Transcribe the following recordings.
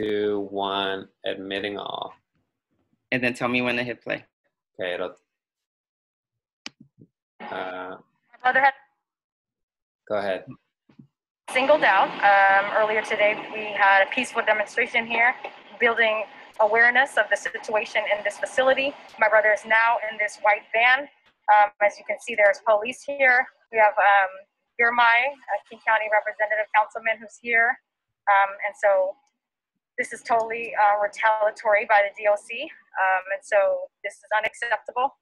two, one, admitting all. And then tell me when to hit play. Okay, it'll. Uh, My brother had go ahead. singled out. Um, earlier today, we had a peaceful demonstration here, building awareness of the situation in this facility. My brother is now in this white van. Um, as you can see, there's police here. We have um, Girmay, a King County representative councilman, who's here. Um, and so this is totally uh, retaliatory by the DOC. Um, and so this is unacceptable.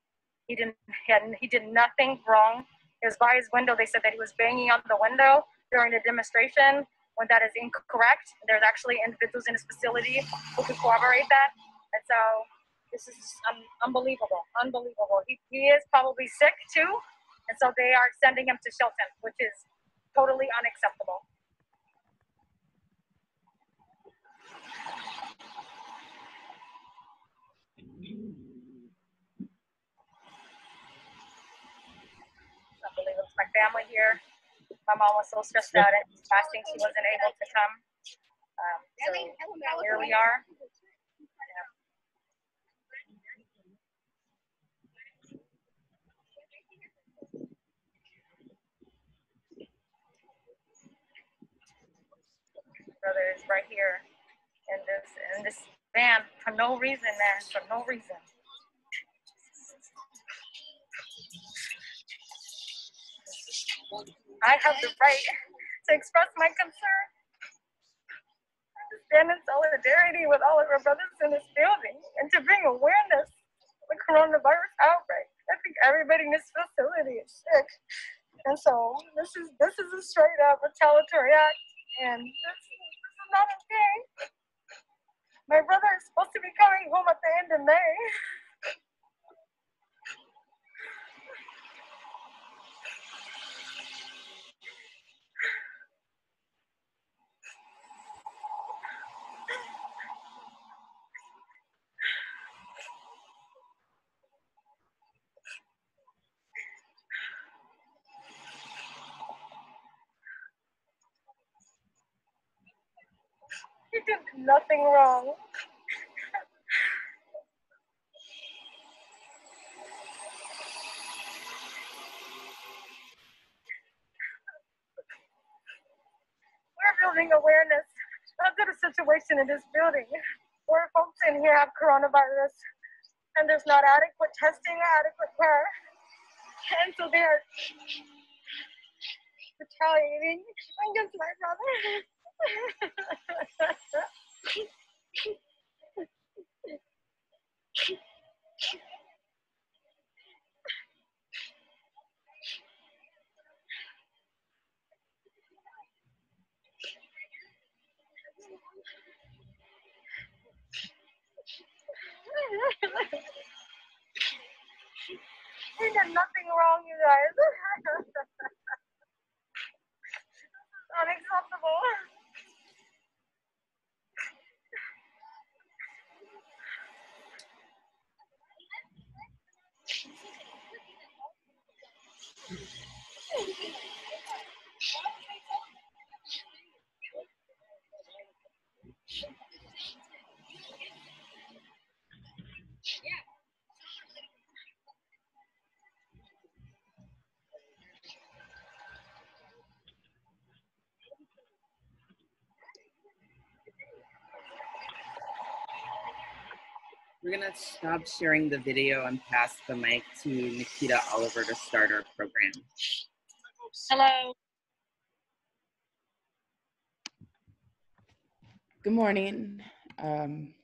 He didn't, he, had, he did nothing wrong. It was by his window. They said that he was banging on the window during the demonstration when that is incorrect. There's actually individuals in his facility who could corroborate that. And so this is um, unbelievable, unbelievable. He, he is probably sick too. And so they are sending him to Shelton, which is totally unacceptable. It's my family here. My mom was so stressed out and fasting, she wasn't able to come. Um, so here we are. Yeah. brother is right here in this in this van for no reason, man, for no reason. I have the right to express my concern. To stand in solidarity with all of our brothers in this building and to bring awareness of the coronavirus outbreak. I think everybody in this facility is sick. And so this is this is a straight up retaliatory act and this, this is not okay. My brother is supposed to be coming home at the end of May. He did nothing wrong. We're building awareness of the situation in this building where folks in here have coronavirus and there's not adequate testing, adequate care. And so they're retaliating against my brother. He did nothing wrong, you guys. Unacceptable. We're gonna stop sharing the video and pass the mic to Nikita Oliver to start our program. Hello. Good morning. Um,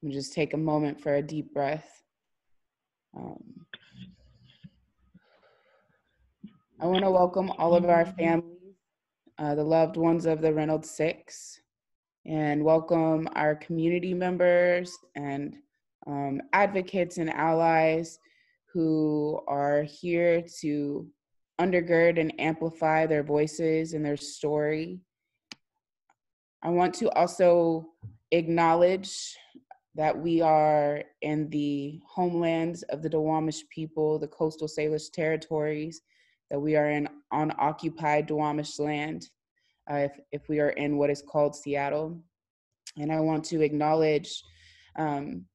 we'll just take a moment for a deep breath. Um, I want to welcome all of our families, uh, the loved ones of the Reynolds Six, and welcome our community members and um, advocates and allies who are here to undergird and amplify their voices and their story. I want to also acknowledge that we are in the homelands of the Duwamish people, the coastal Salish territories, that we are in unoccupied Duwamish land, uh, if, if we are in what is called Seattle. And I want to acknowledge um,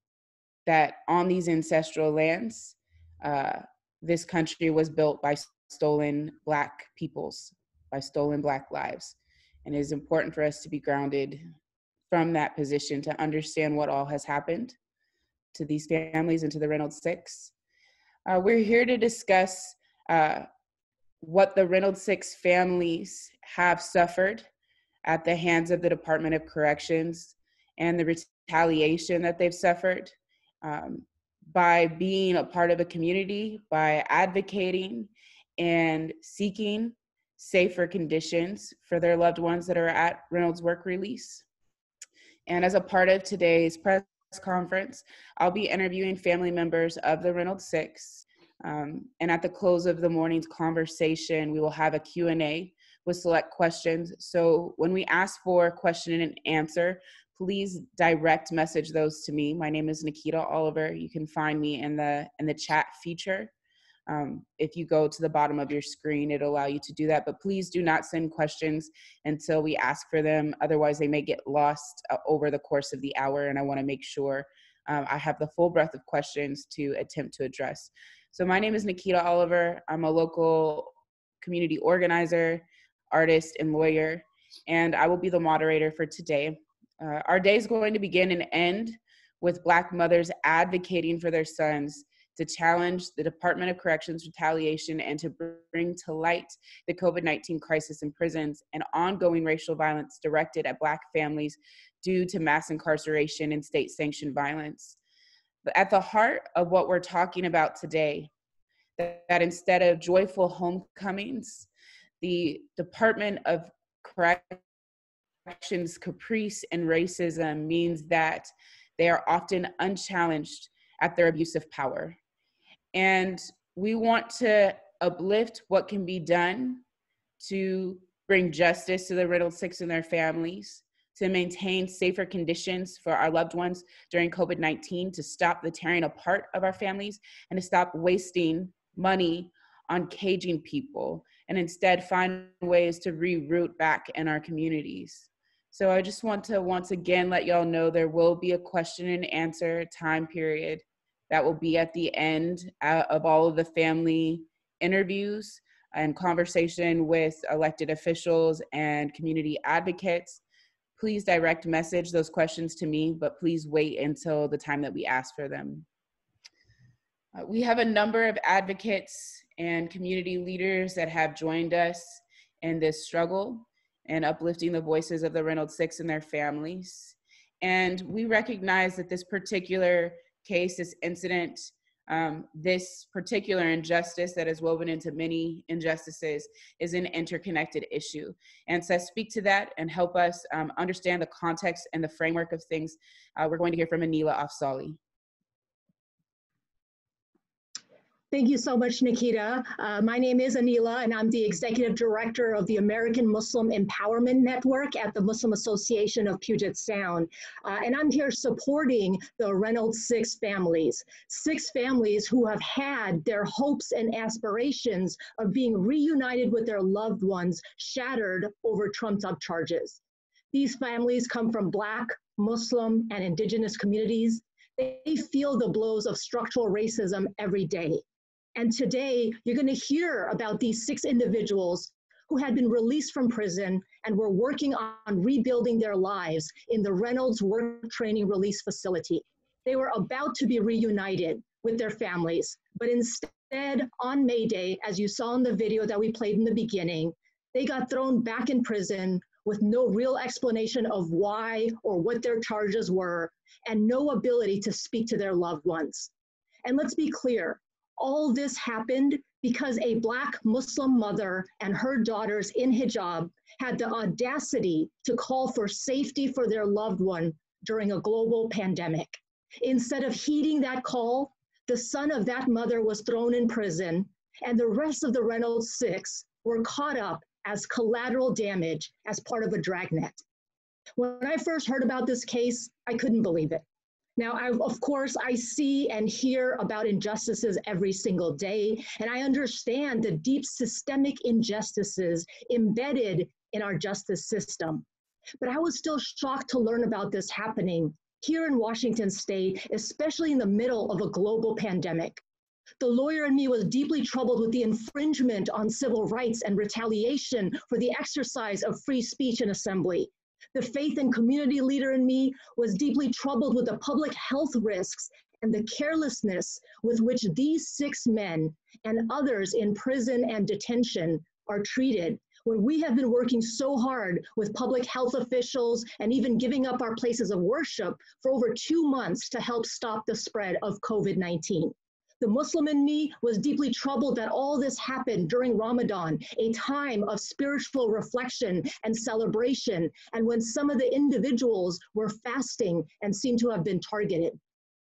that on these ancestral lands, uh, this country was built by stolen Black peoples, by stolen Black lives. And it is important for us to be grounded from that position to understand what all has happened to these families and to the Reynolds Six. Uh, we're here to discuss uh, what the Reynolds Six families have suffered at the hands of the Department of Corrections and the retaliation that they've suffered um, by being a part of a community, by advocating and seeking safer conditions for their loved ones that are at Reynolds work release. And as a part of today's press conference, I'll be interviewing family members of the Reynolds Six. Um, and at the close of the morning's conversation, we will have a Q&A with select questions. So when we ask for a question and answer, please direct message those to me. My name is Nikita Oliver. You can find me in the in the chat feature. Um, if you go to the bottom of your screen, it'll allow you to do that. But please do not send questions until we ask for them. Otherwise, they may get lost uh, over the course of the hour, and I want to make sure um, I have the full breadth of questions to attempt to address. So, my name is Nikita Oliver. I'm a local community organizer, artist, and lawyer, and I will be the moderator for today. Uh, our day is going to begin and end with Black mothers advocating for their sons to challenge the Department of Corrections retaliation and to bring to light the COVID 19 crisis in prisons and ongoing racial violence directed at Black families due to mass incarceration and state sanctioned violence. But at the heart of what we're talking about today, that, that instead of joyful homecomings, the Department of Corrections caprice and racism means that they are often unchallenged at their abuse of power. And we want to uplift what can be done to bring justice to the Reynolds Six and their families, to maintain safer conditions for our loved ones during COVID 19, to stop the tearing apart of our families, and to stop wasting money on caging people, and instead find ways to reroute back in our communities. So I just want to once again let y'all know there will be a question and answer time period that will be at the end uh, of all of the family interviews and conversation with elected officials and community advocates. Please direct message those questions to me, but please wait until the time that we ask for them. Uh, we have a number of advocates and community leaders that have joined us in this struggle and uplifting the voices of the Reynolds Six and their families. And we recognize that this particular case, this incident, um, this particular injustice that is woven into many injustices is an interconnected issue. And to speak to that and help us um, understand the context and the framework of things, uh, we're going to hear from Anila Afzali. Thank you so much, Nikita. Uh, my name is Anila, and I'm the Executive Director of the American Muslim Empowerment Network at the Muslim Association of Puget Sound. Uh, and I'm here supporting the Reynolds Six families, six families who have had their hopes and aspirations of being reunited with their loved ones shattered over trumped up charges. These families come from Black, Muslim, and Indigenous communities. They feel the blows of structural racism every day. And today, you're going to hear about these six individuals who had been released from prison and were working on rebuilding their lives in the Reynolds Work Training Release Facility. They were about to be reunited with their families, but instead, on May Day, as you saw in the video that we played in the beginning, they got thrown back in prison with no real explanation of why or what their charges were, and no ability to speak to their loved ones. And let's be clear all this happened because a Black Muslim mother and her daughters in hijab had the audacity to call for safety for their loved one during a global pandemic. Instead of heeding that call, the son of that mother was thrown in prison, and the rest of the Reynolds Six were caught up as collateral damage as part of a dragnet. When I first heard about this case, I couldn't believe it. Now, I, of course, I see and hear about injustices every single day, and I understand the deep systemic injustices embedded in our justice system. But I was still shocked to learn about this happening here in Washington state, especially in the middle of a global pandemic. The lawyer in me was deeply troubled with the infringement on civil rights and retaliation for the exercise of free speech and assembly. The faith and community leader in me was deeply troubled with the public health risks and the carelessness with which these six men and others in prison and detention are treated when we have been working so hard with public health officials and even giving up our places of worship for over two months to help stop the spread of COVID 19. The Muslim in me was deeply troubled that all this happened during Ramadan, a time of spiritual reflection and celebration, and when some of the individuals were fasting and seemed to have been targeted.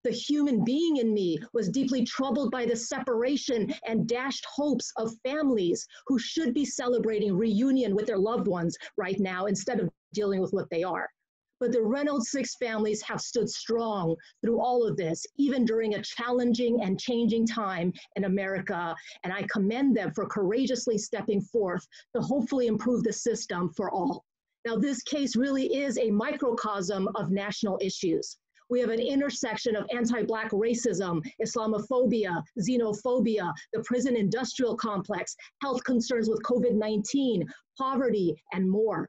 The human being in me was deeply troubled by the separation and dashed hopes of families who should be celebrating reunion with their loved ones right now instead of dealing with what they are. But the Reynolds Six families have stood strong through all of this, even during a challenging and changing time in America. And I commend them for courageously stepping forth to hopefully improve the system for all. Now, this case really is a microcosm of national issues. We have an intersection of anti Black racism, Islamophobia, xenophobia, the prison industrial complex, health concerns with COVID 19, poverty, and more.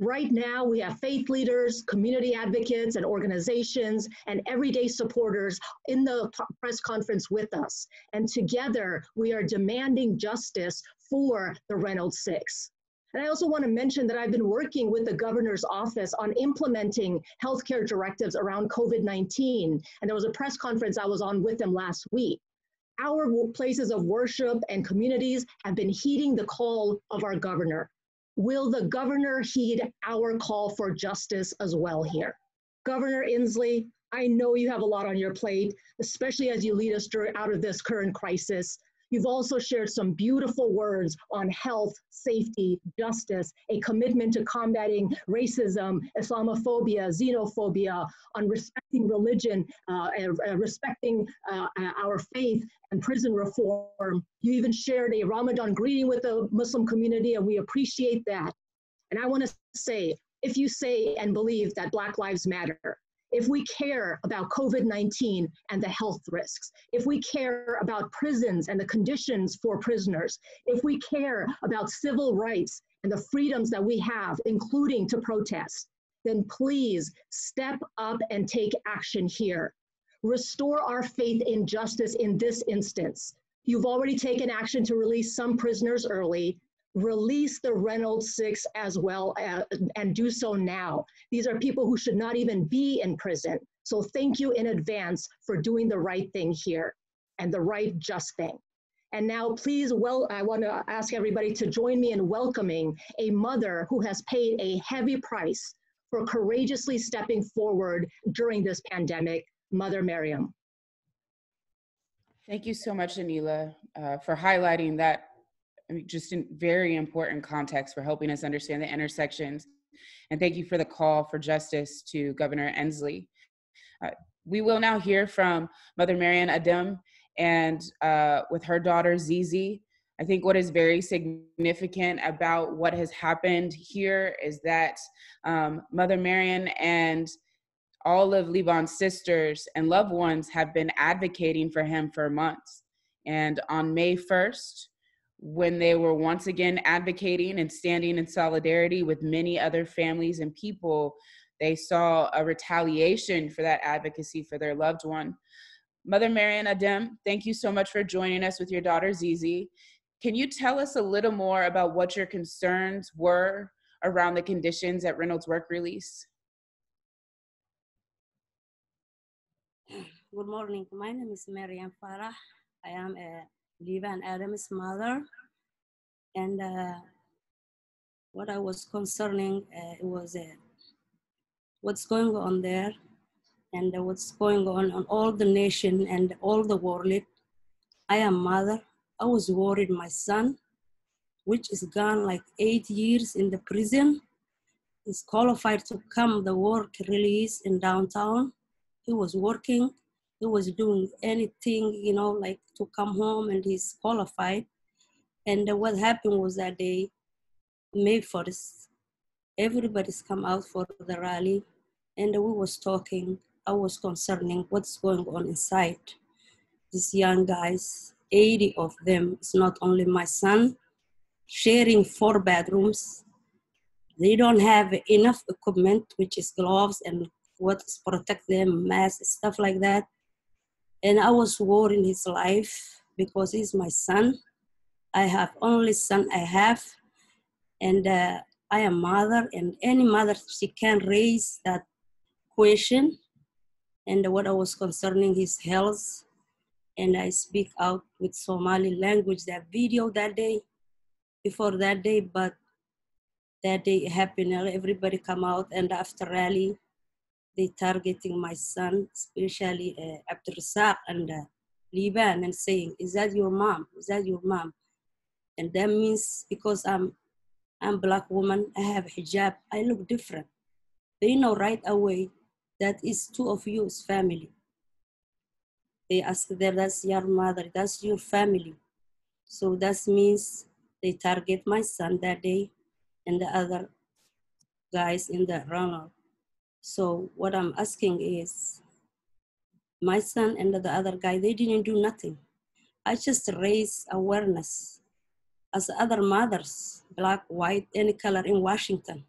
Right now, we have faith leaders, community advocates, and organizations, and everyday supporters in the press conference with us. And together, we are demanding justice for the Reynolds Six. And I also want to mention that I've been working with the governor's office on implementing healthcare directives around COVID 19. And there was a press conference I was on with them last week. Our places of worship and communities have been heeding the call of our governor. Will the governor heed our call for justice as well here? Governor Inslee, I know you have a lot on your plate, especially as you lead us through, out of this current crisis. You've also shared some beautiful words on health, safety, justice, a commitment to combating racism, Islamophobia, xenophobia, on respecting religion, uh, uh, respecting uh, our faith, and prison reform. You even shared a Ramadan greeting with the Muslim community, and we appreciate that. And I want to say, if you say and believe that Black Lives Matter, if we care about COVID 19 and the health risks, if we care about prisons and the conditions for prisoners, if we care about civil rights and the freedoms that we have, including to protest, then please step up and take action here. Restore our faith in justice in this instance. You've already taken action to release some prisoners early release the Reynolds Six as well uh, and do so now. These are people who should not even be in prison. So thank you in advance for doing the right thing here and the right just thing. And now please, well, I want to ask everybody to join me in welcoming a mother who has paid a heavy price for courageously stepping forward during this pandemic, Mother Miriam. Thank you so much, Anila, uh, for highlighting that just in very important context for helping us understand the intersections. And thank you for the call for justice to Governor Inslee. Uh, we will now hear from Mother Marian Adem and uh, with her daughter Zizi. I think what is very significant about what has happened here is that um, Mother Marian and all of Liban's sisters and loved ones have been advocating for him for months. And on May 1st, when they were once again advocating and standing in solidarity with many other families and people, they saw a retaliation for that advocacy for their loved one. Mother Marian Adem, thank you so much for joining us with your daughter Zizi. Can you tell us a little more about what your concerns were around the conditions at Reynolds Work Release? Good morning. My name is Marian Farah. I am a Liban Adams' mother. And uh, what I was concerning uh, was uh, what's going on there and what's going on on all the nation and all the world. I am mother. I was worried my son, which is gone like eight years in the prison, is qualified to come the work release in downtown. He was working he was doing anything, you know, like to come home and he's qualified. And what happened was that day, May 1st, everybody's come out for the rally. And we was talking i was concerning what's going on inside. These young guys 80 of them it's not only my son sharing four bedrooms. They don't have enough equipment which is gloves and what protect them masks stuff like that and i was worrying his life because he's my son i have only son i have and uh, I am mother, and any mother she can raise that question. And what I was concerning his health, and I speak out with Somali language. That video that day, before that day, but that day happened. Everybody come out, and after rally, they targeting my son, especially uh, Abdul and uh, Liban, and saying, "Is that your mom? Is that your mom?" And that means because I'm I'm black woman, I have hijab, I look different. They know right away that is two of you is family. They ask them, that's your mother, that's your family. So that means they target my son that day and the other guys in the runner. So what I'm asking is, my son and the other guy, they didn't do nothing. I just raise awareness as other mothers, black, white, any color in Washington.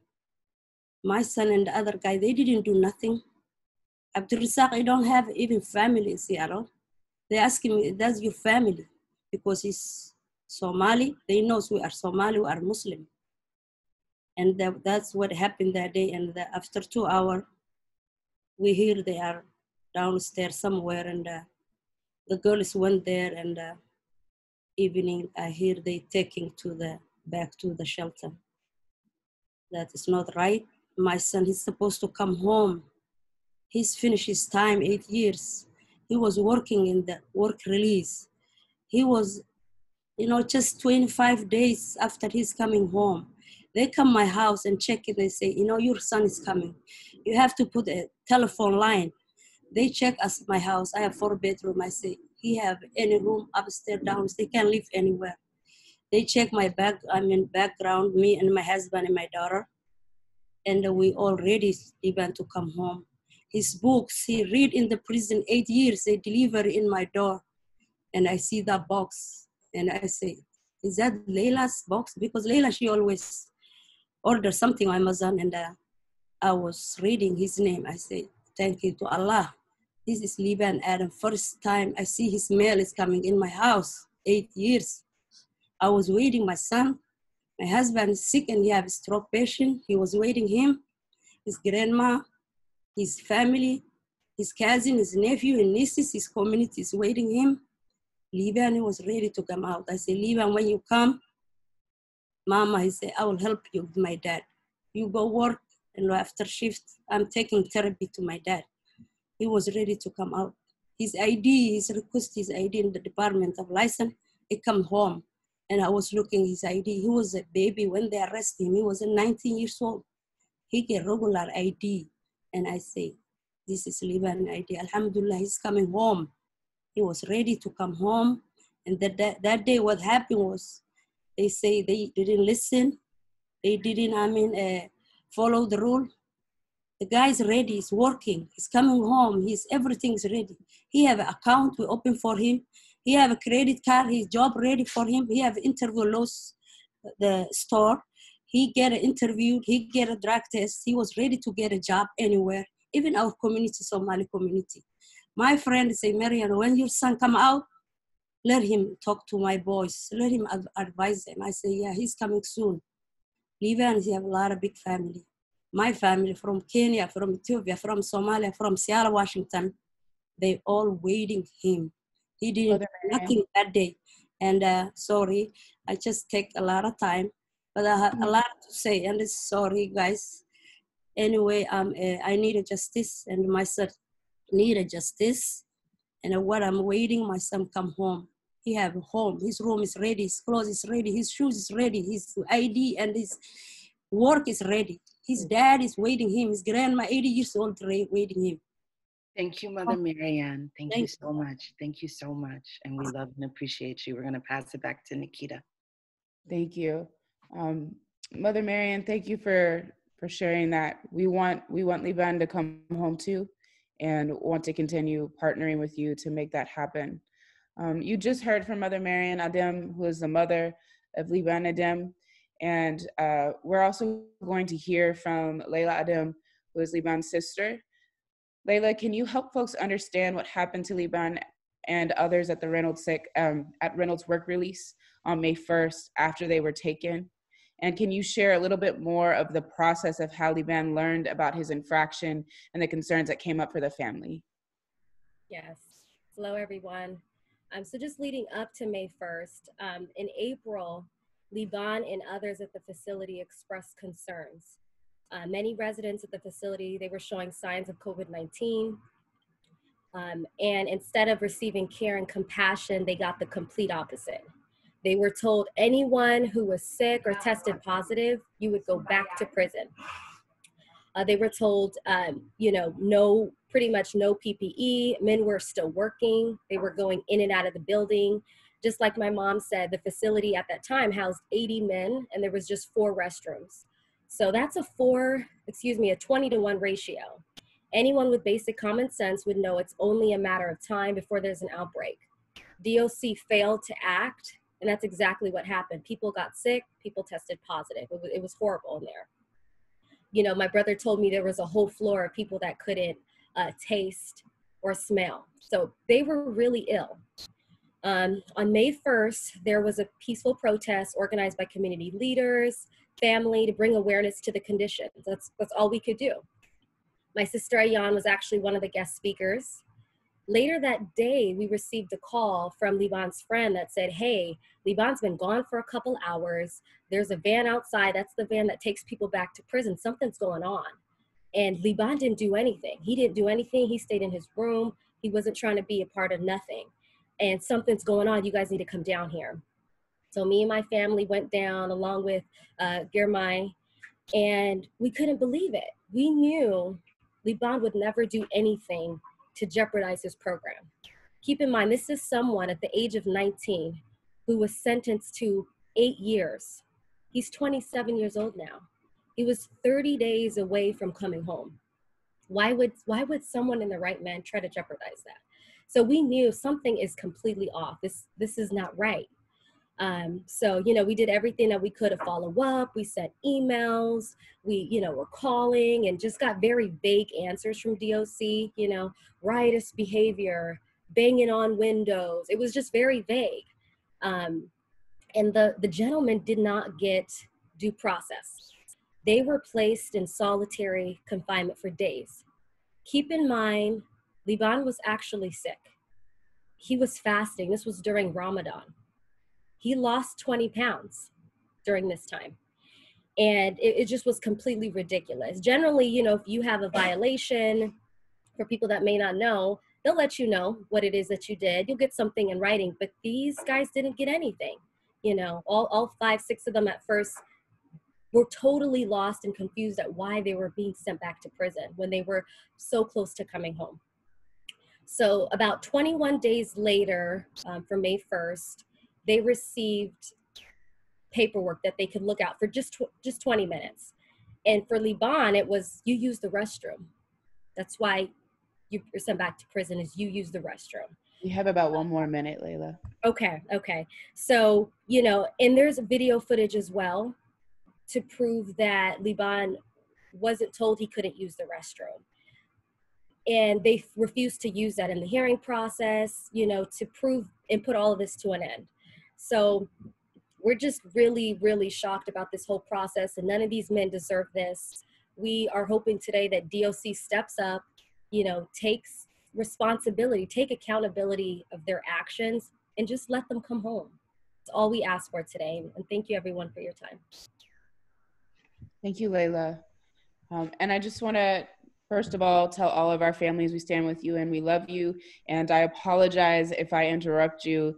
My son and the other guy, they didn't do nothing. Abdul Razak, I don't have even family in Seattle. They ask me, that's your family? Because he's Somali. They know we are Somali, we are Muslim. And that, that's what happened that day. And the, after two hours, we hear they are downstairs somewhere and uh, the girls went there and uh, evening I hear they taking to the back to the Shelton. That is not right. My son he's supposed to come home. He's finished his time eight years. He was working in the work release. He was, you know, just 25 days after he's coming home. They come my house and check it. They say, you know, your son is coming. You have to put a telephone line. They check us my house. I have four bedroom. I say, he have any room upstairs, downstairs. They can live anywhere. They check my back, I mean background, me and my husband and my daughter, and we already even to come home. His books he read in the prison eight years. They deliver in my door, and I see that box, and I say, "Is that Layla's box?" Because Layla she always order something on Amazon, and uh, I was reading his name. I said, "Thank you to Allah." This is Liban Adam. First time I see his mail is coming in my house, eight years. I was waiting my son. My husband is sick and he have a stroke patient. He was waiting him, his grandma, his family, his cousin, his nephew and nieces, his community is waiting him. Liban was ready to come out. I said, Liban, when you come, Mama, he said, I will help you with my dad. You go work and after shift, I'm taking therapy to my dad he was ready to come out. His ID, his request his ID in the Department of License, he come home. And I was looking his ID. He was a baby when they arrested him. He was 19 years old. He get regular ID. And I say, this is Liban ID. Alhamdulillah, he's coming home. He was ready to come home. And that, that, that day what happened was they say they didn't listen. They didn't, I mean, uh, follow the rule. The guy is ready, he's working, he's coming home, he's everything's ready. He have an account we open for him. He have a credit card, his job ready for him. He have interview loss the store. He get an interview, he get a drug test. He was ready to get a job anywhere, even our community, Somali community. My friend say, Marian, when your son come out, let him talk to my boys. Let him advise them. I say, yeah, he's coming soon. Liban's have a lot of big family my family from Kenya, from Ethiopia, from Somalia, from Seattle, Washington, they all waiting him. He did nothing that day. And uh, sorry, I just take a lot of time, but I have a mm. lot to say. And it's sorry, guys. Anyway, um, uh, I need a justice, and my son need a justice. And what I'm waiting, my son come home. He have a home. His room is ready. His clothes is ready. His shoes is ready. His ID and his work is ready. His dad is waiting him. His grandma, 80 years old, waiting him. Thank you, Mother Marian. Thank, Thank you so much. Thank you so much. And we love and appreciate you. We're going to pass it back to Nikita. Thank you. Um, Mother Marian, thank you for for sharing that. We want we want Liban to come home too, and want to continue partnering with you to make that happen. Um, you just heard from Mother Marian Adem, who is the mother of Liban Adem, and uh, we're also going to hear from Layla Adem, who is Liban's sister. Layla, can you help folks understand what happened to Liban and others at the Reynolds Six um, at Reynolds work release on May 1st after they were taken? And can you share a little bit more of the process of how Liban learned about his infraction and the concerns that came up for the family? Yes. Hello, everyone. Um, so just leading up to May 1st, um, in April, Liban and others at the facility expressed concerns. Uh, many residents at the facility, they were showing signs of COVID-19. Um, and instead of receiving care and compassion, they got the complete opposite. They were told anyone who was sick or tested positive, you would go back to prison. Uh, they were told, um, you know, no, pretty much no PPE. Men were still working. They were going in and out of the building. Just like my mom said, the facility at that time housed 80 men and there was just four restrooms. So that's a four, excuse me, a 20 to one ratio. Anyone with basic common sense would know it's only a matter of time before there's an outbreak. DOC failed to act and that's exactly what happened. People got sick, people tested positive. It was, it was horrible in there. You know, my brother told me there was a whole floor of people that couldn't uh, taste or smell. So they were really ill. Um, on May 1st, there was a peaceful protest organized by community leaders, family to bring awareness to the conditions. That's, that's all we could do. My sister Ayan was actually one of the guest speakers. Later that day, we received a call from Liban's friend that said, Hey, Liban's been gone for a couple hours. There's a van outside. That's the van that takes people back to prison. Something's going on. And Liban didn't do anything. He didn't do anything. He stayed in his room. He wasn't trying to be a part of nothing. And something's going on. You guys need to come down here. So me and my family went down along with uh, Girmay, and we couldn't believe it. We knew Liban would never do anything to jeopardize his program. Keep in mind, this is someone at the age of 19 who was sentenced to eight years. He's 27 years old now. He was 30 days away from coming home. Why would, why would someone in the right man try to jeopardize that? So we knew something is completely off. This, this is not right. Um, so, you know, we did everything that we could to follow up. We sent emails, we, you know, were calling and just got very vague answers from DOC, you know, riotous behavior, banging on windows. It was just very vague. Um, and the, the gentleman did not get due process. They were placed in solitary confinement for days. Keep in mind, Liban was actually sick. He was fasting. This was during Ramadan he lost 20 pounds during this time. And it, it, just was completely ridiculous. Generally you know if you have a violation for people that may not know they'll let you know what it is that you did. You'll get something in writing but these guys didn't get anything you know. All, all five six of them at first were totally lost and confused at why they were being sent back to prison when they were so close to coming home. So about 21 days later um, from may 1st they received paperwork that they could look out for just tw- just 20 minutes. And for Liban, it was you use the restroom. That's why you, are sent back to prison is you use the restroom. You have about one more minute, Layla. Okay, okay. So, you know, and there's video footage as well to prove that Liban wasn't told he couldn't use the restroom. And they refused to use that in the hearing process, you know, to prove and put all of this to an end. So we're just really, really shocked about this whole process, and none of these men deserve this. We are hoping today that DOC steps up, you know, takes responsibility, take accountability of their actions, and just let them come home. It's all we ask for today. And thank you, everyone, for your time. Thank you, Layla. Um, and I just want to, first of all, tell all of our families we stand with you and we love you. And I apologize if I interrupt you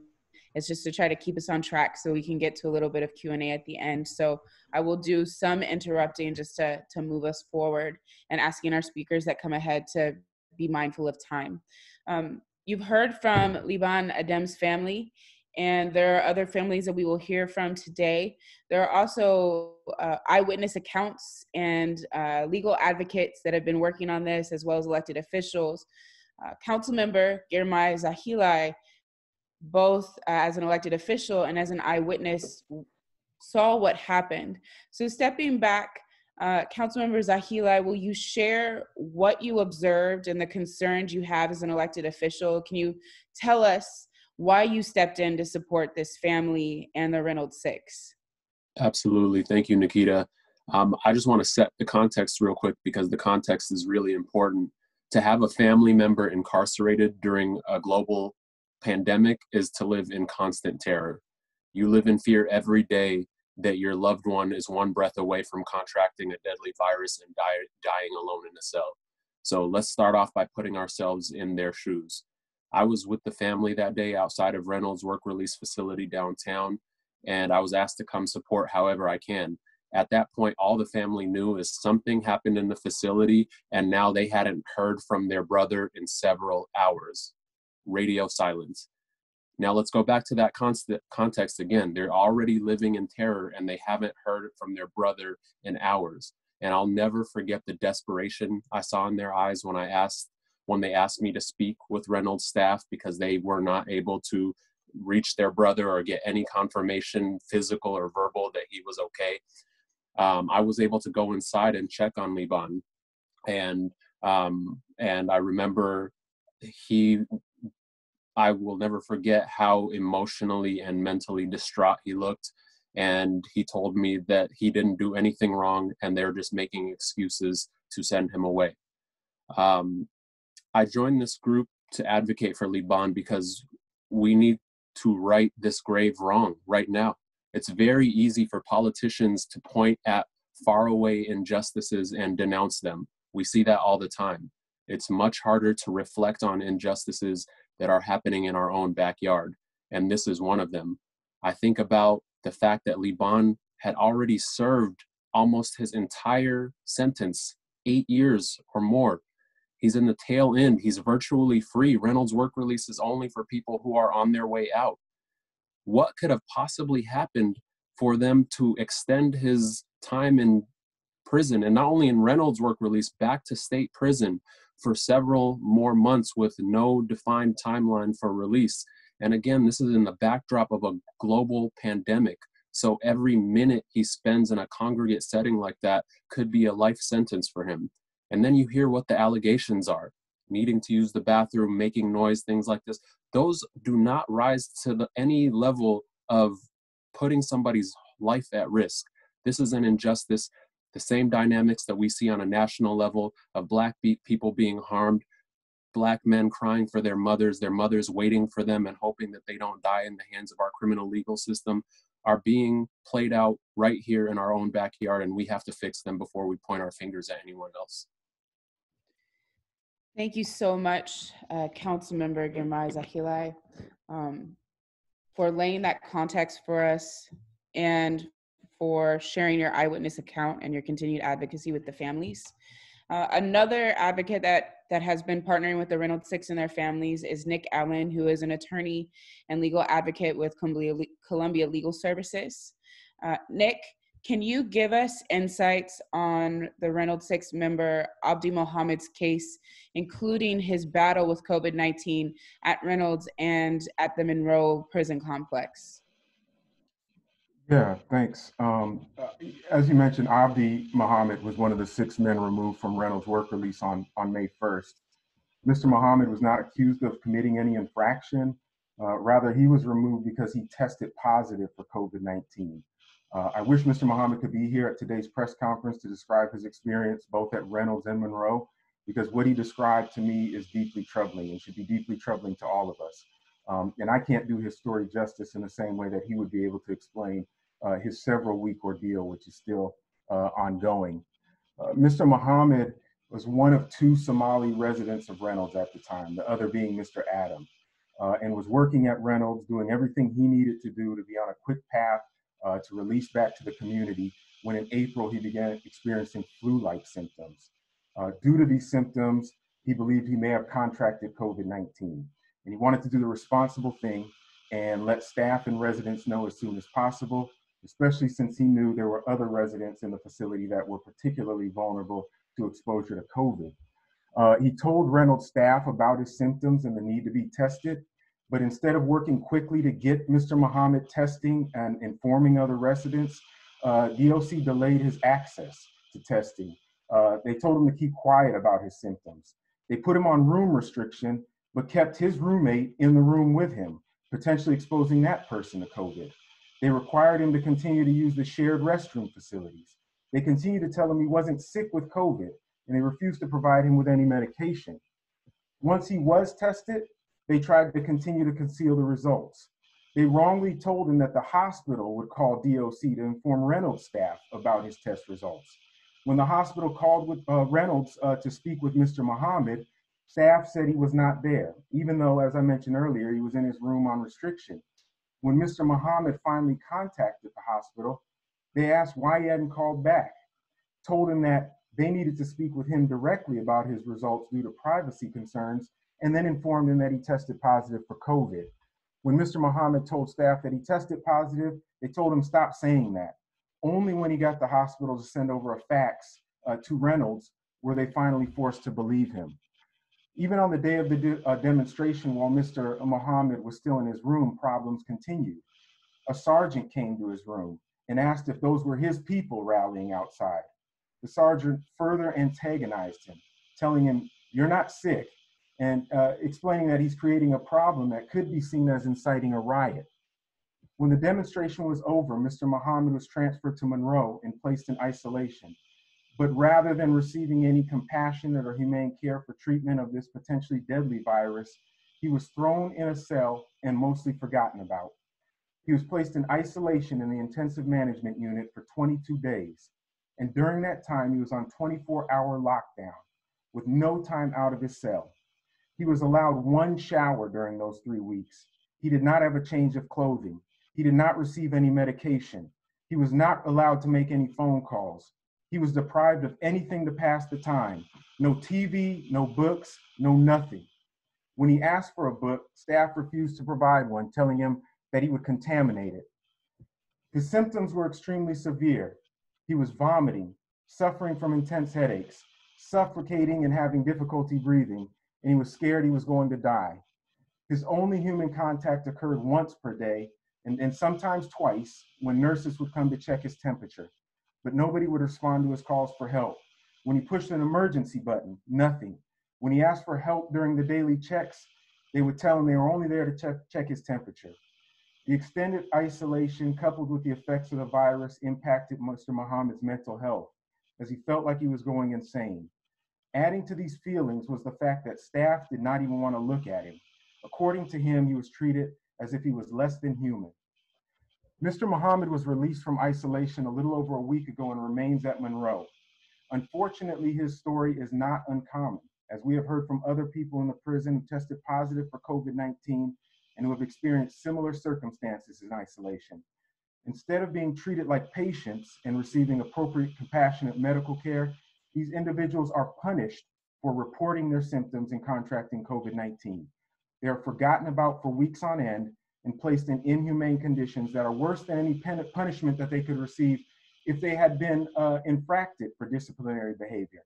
it's just to try to keep us on track so we can get to a little bit of q&a at the end so i will do some interrupting just to, to move us forward and asking our speakers that come ahead to be mindful of time um, you've heard from liban adem's family and there are other families that we will hear from today. There are also uh, eyewitness accounts and uh, legal advocates that have been working on this, as well as elected officials. Uh, Councilmember Girmay Zahilay, both as an elected official and as an eyewitness, saw what happened. So stepping back, uh, Councilmember Zahilay, will you share what you observed and the concerns you have as an elected official? Can you tell us why you stepped in to support this family and the Reynolds Six? Absolutely. Thank you, Nikita. Um, I just want to set the context real quick because the context is really important. To have a family member incarcerated during a global pandemic is to live in constant terror. You live in fear every day that your loved one is one breath away from contracting a deadly virus and die, dying alone in a cell. So let's start off by putting ourselves in their shoes. I was with the family that day outside of Reynolds Work Release Facility downtown, and I was asked to come support however I can. At that point, all the family knew is something happened in the facility, and now they hadn't heard from their brother in several hours. Radio silence. Now let's go back to that context again. They're already living in terror and they haven't heard from their brother in hours. And I'll never forget the desperation I saw in their eyes when I asked when they asked me to speak with Reynolds staff because they were not able to reach their brother or get any confirmation, physical or verbal, that he was okay. Um, I was able to go inside and check on Liban, and um, and I remember he I will never forget how emotionally and mentally distraught he looked. And he told me that he didn't do anything wrong and they're just making excuses to send him away. Um, I joined this group to advocate for Liban because we need to right this grave wrong right now. It's very easy for politicians to point at faraway injustices and denounce them. We see that all the time. It's much harder to reflect on injustices that are happening in our own backyard. And this is one of them. I think about the fact that Liban had already served almost his entire sentence, eight years or more. He's in the tail end. He's virtually free. Reynolds work release is only for people who are on their way out. What could have possibly happened for them to extend his time in prison and not only in Reynolds work release back to state prison for several more months with no defined timeline for release. And again, this is in the backdrop of a global pandemic. So every minute he spends in a congregate setting like that could be a life sentence for him. And then you hear what the allegations are needing to use the bathroom, making noise, things like this. Those do not rise to the, any level of putting somebody's life at risk. This is an injustice the same dynamics that we see on a national level of black people being harmed, black men crying for their mothers, their mothers waiting for them and hoping that they don't die in the hands of our criminal legal system, are being played out right here in our own backyard, and we have to fix them before we point our fingers at anyone else. Thank you so much, uh, Councilmember Girmay Zahilay, um, for laying that context for us and for sharing your eyewitness account and your continued advocacy with the families. Uh, another advocate that that has been partnering with the Reynolds Six and their families is Nick Allen, who is an attorney and legal advocate with Columbia, Legal Services. Uh, Nick, can you give us insights on the Reynolds Six member Abdi Mohammed's case, including his battle with COVID 19 at Reynolds and at the Monroe Prison Complex? Yeah, thanks. Um, uh, as you mentioned, Abdi Muhammad was one of the six men removed from Reynolds' work release on, on May 1st. Mr. Muhammad was not accused of committing any infraction. Uh, rather, he was removed because he tested positive for COVID 19. Uh, I wish Mr. Muhammad could be here at today's press conference to describe his experience both at Reynolds and Monroe, because what he described to me is deeply troubling and should be deeply troubling to all of us. Um, and I can't do his story justice in the same way that he would be able to explain uh, his several week ordeal, which is still uh, ongoing. Uh, Mr. Muhammad was one of two Somali residents of Reynolds at the time, the other being Mr. Adam, uh, and was working at Reynolds, doing everything he needed to do to be on a quick path uh, to release back to the community when in April he began experiencing flu-like symptoms. Uh, due to these symptoms, he believed he may have contracted COVID-19 and he wanted to do the responsible thing and let staff and residents know as soon as possible, especially since he knew there were other residents in the facility that were particularly vulnerable to exposure to COVID. Uh, he told Reynolds staff about his symptoms and the need to be tested, but instead of working quickly to get Mr. Muhammad testing and informing other residents, uh, DOC delayed his access to testing. Uh, they told him to keep quiet about his symptoms. They put him on room restriction, but kept his roommate in the room with him, potentially exposing that person to COVID. They required him to continue to use the shared restroom facilities. They continued to tell him he wasn't sick with COVID, and they refused to provide him with any medication. Once he was tested, they tried to continue to conceal the results. They wrongly told him that the hospital would call DOC to inform Reynolds staff about his test results. When the hospital called with, uh, Reynolds uh, to speak with Mr. Muhammad, staff said he was not there, even though, as I mentioned earlier, he was in his room on restriction. When Mr. Muhammad finally contacted the hospital, they asked why he hadn't called back, told him that they needed to speak with him directly about his results due to privacy concerns, and then informed him that he tested positive for COVID. When Mr. Muhammad told staff that he tested positive, they told him stop saying that. Only when he got the hospital to send over a fax uh, to Reynolds were they finally forced to believe him. Even on the day of the de- uh, demonstration, while Mr. Muhammad was still in his room, problems continued. A sergeant came to his room and asked if those were his people rallying outside. The sergeant further antagonized him, telling him, You're not sick, and uh, explaining that he's creating a problem that could be seen as inciting a riot. When the demonstration was over, Mr. Muhammad was transferred to Monroe and placed in isolation. But rather than receiving any compassionate or humane care for treatment of this potentially deadly virus, he was thrown in a cell and mostly forgotten about. He was placed in isolation in the intensive management unit for 22 days. And during that time, he was on 24 hour lockdown with no time out of his cell. He was allowed one shower during those three weeks. He did not have a change of clothing. He did not receive any medication. He was not allowed to make any phone calls. He was deprived of anything to pass the time no TV, no books, no nothing. When he asked for a book, staff refused to provide one, telling him that he would contaminate it. His symptoms were extremely severe. He was vomiting, suffering from intense headaches, suffocating and having difficulty breathing, and he was scared he was going to die. His only human contact occurred once per day, and, and sometimes twice when nurses would come to check his temperature, but nobody would respond to his calls for help. When he pushed an emergency button, nothing. When he asked for help during the daily checks, they would tell him they were only there to check, check his temperature. The extended isolation, coupled with the effects of the virus, impacted Mr. Muhammad's mental health as he felt like he was going insane. Adding to these feelings was the fact that staff did not even want to look at him. According to him, he was treated as if he was less than human. Mr. Muhammad was released from isolation a little over a week ago and remains at Monroe. Unfortunately, his story is not uncommon, as we have heard from other people in the prison who tested positive for COVID 19 and who have experienced similar circumstances in isolation. Instead of being treated like patients and receiving appropriate compassionate medical care, these individuals are punished for reporting their symptoms and contracting COVID 19. They are forgotten about for weeks on end and placed in inhumane conditions that are worse than any punishment that they could receive if they had been uh, infracted for disciplinary behavior.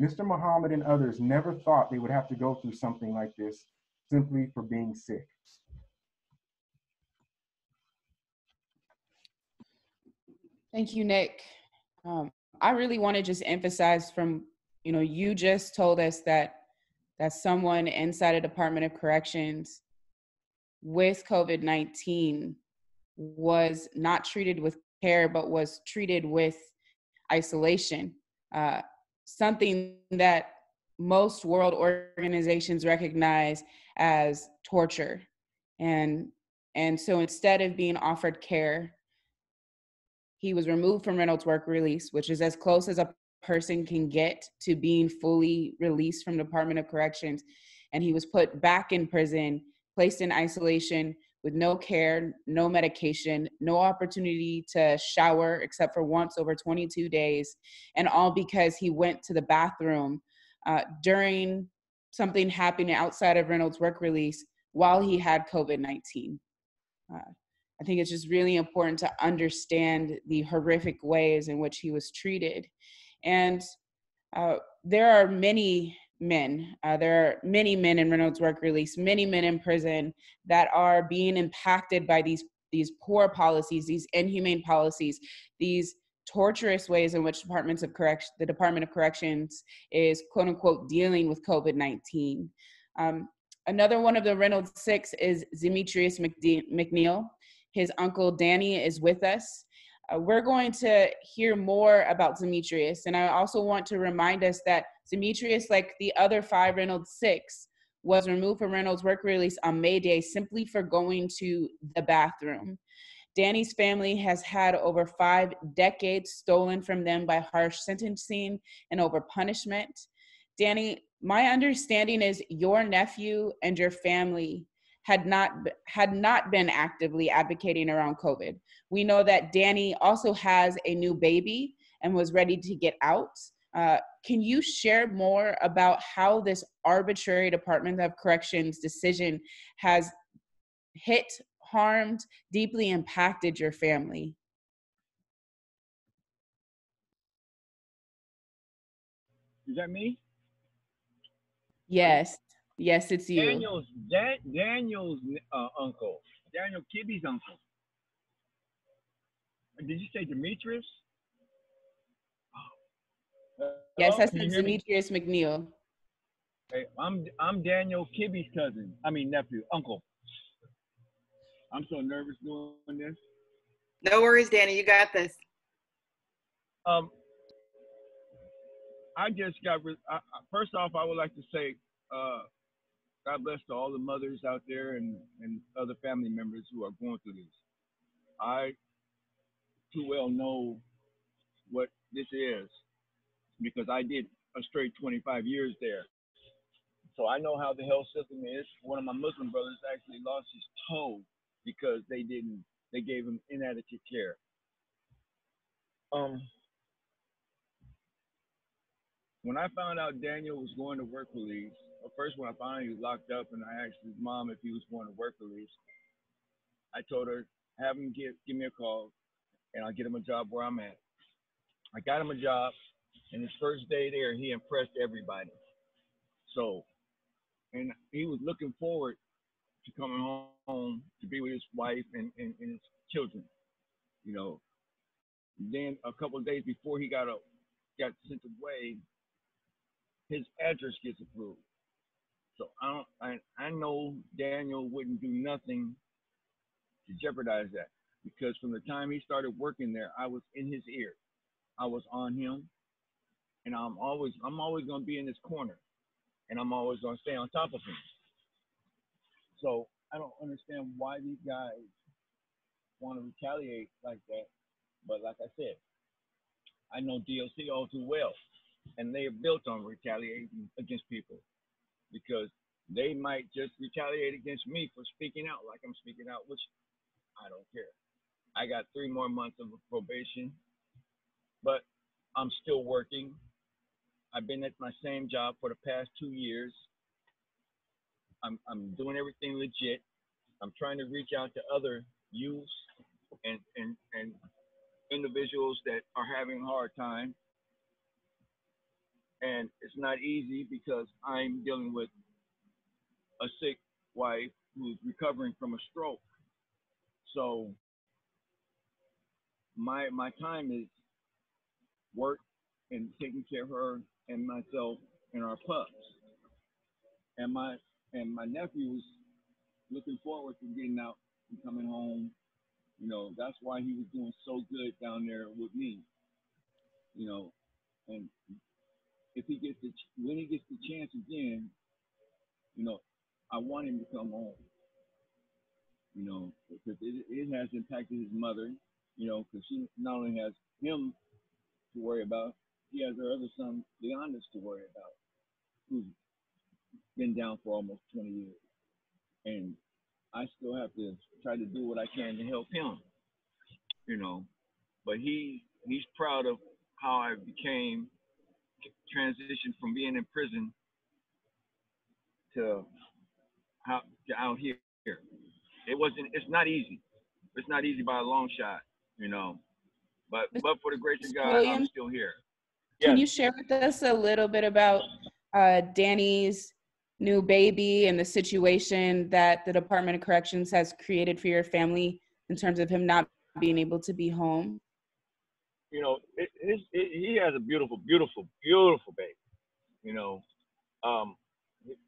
Mr. Muhammad and others never thought they would have to go through something like this simply for being sick. Thank you, Nick. Um, I really want to just emphasize from, you know, you just told us that that someone inside a Department of Corrections with COVID 19 was not treated with care, but was treated with isolation. Uh, something that most world organizations recognize as torture. And, and so instead of being offered care, he was removed from Reynolds work release, which is as close as a person can get to being fully released from Department of Corrections. And he was put back in prison, placed in isolation with no care, no medication, no opportunity to shower except for once over 22 days, and all because he went to the bathroom uh, during something happening outside of Reynolds' work release while he had COVID 19. Uh, I think it's just really important to understand the horrific ways in which he was treated. And uh, there are many men, uh, there are many men in Reynolds work release, many men in prison that are being impacted by these these poor policies, these inhumane policies, these torturous ways in which departments of correction, the Department of Corrections is quote unquote dealing with COVID 19. Um, another one of the Reynolds Six is Demetrius McNeil. His uncle Danny is with us. Uh, we're going to hear more about Demetrius, and I also want to remind us that Demetrius, like the other five Reynolds Six, was removed from Reynolds' work release on May Day simply for going to the bathroom. Danny's family has had over five decades stolen from them by harsh sentencing and over punishment. Danny, my understanding is your nephew and your family had not had not been actively advocating around COVID. We know that Danny also has a new baby and was ready to get out. Uh, can you share more about how this arbitrary Department of Corrections decision has hit, harmed, deeply impacted your family? Is that me? Yes. Yes, it's you. Daniel's Dan, Daniel's uh, uncle, Daniel Kibbe's uncle. Did you say Demetrius? Yes, that's Demetrius McNeil. Hey, I'm I'm Daniel Kibbe's cousin. I mean nephew, uncle. I'm so nervous doing this. No worries, Danny. You got this. Um, I just got. I, first off, I would like to say, uh, God bless to all the mothers out there and and other family members who are going through this. I too well know what this is because I did a straight 25 years there. So I know how the health system is. One of my Muslim brothers actually lost his toe because they didn't, they gave him inadequate care. Um, when I found out Daniel was going to work release, well, first when I he was locked up and I asked his mom if he was going to work release, I told her, have him give, give me a call and I'll get him a job where I'm at. I got him a job and his first day there, he impressed everybody. So, and he was looking forward to coming home to be with his wife and, and, and his children. You know, then a couple of days before he got a, got sent away, his address gets approved. So I don't, I, I know Daniel wouldn't do nothing to jeopardize that because from the time he started working there, I was in his ear. I was on him and I'm always I'm always gonna be in this corner, and I'm always gonna stay on top of him. So I don't understand why these guys want to retaliate like that. But like I said, I know DOC all too well, and they are built on retaliating against people because they might just retaliate against me for speaking out like I'm speaking out, which I don't care. I got three more months of probation, but I'm still working. I've been at my same job for the past two years. I'm, I'm doing everything legit. I'm trying to reach out to other youths and, and, and individuals that are having a hard time. And it's not easy because I'm dealing with a sick wife who's recovering from a stroke. So my my time is work and taking care of her and myself and our pups. And my and my nephew's looking forward to getting out and coming home. You know, that's why he was doing so good down there with me. You know, and if he gets the when he gets the chance again, you know, I want him to come home. You know, because it, it has impacted his mother. You know, because she not only has him to worry about, she has her other son, Leonis, to worry about, who's been down for almost 20 years. And I still have to try to do what I can to help him, you know. But he he's proud of how I became transitioned from being in prison to how to out here. it wasn't. It's not easy. It's not easy by a long shot, you know. But but for the grace of God, I'm still here. Can you share with us a little bit about uh, Danny's new baby and the situation that the Department of Corrections has created for your family in terms of him not being able to be home? You know, it, his, it, he has a beautiful, beautiful, beautiful baby. You know, um,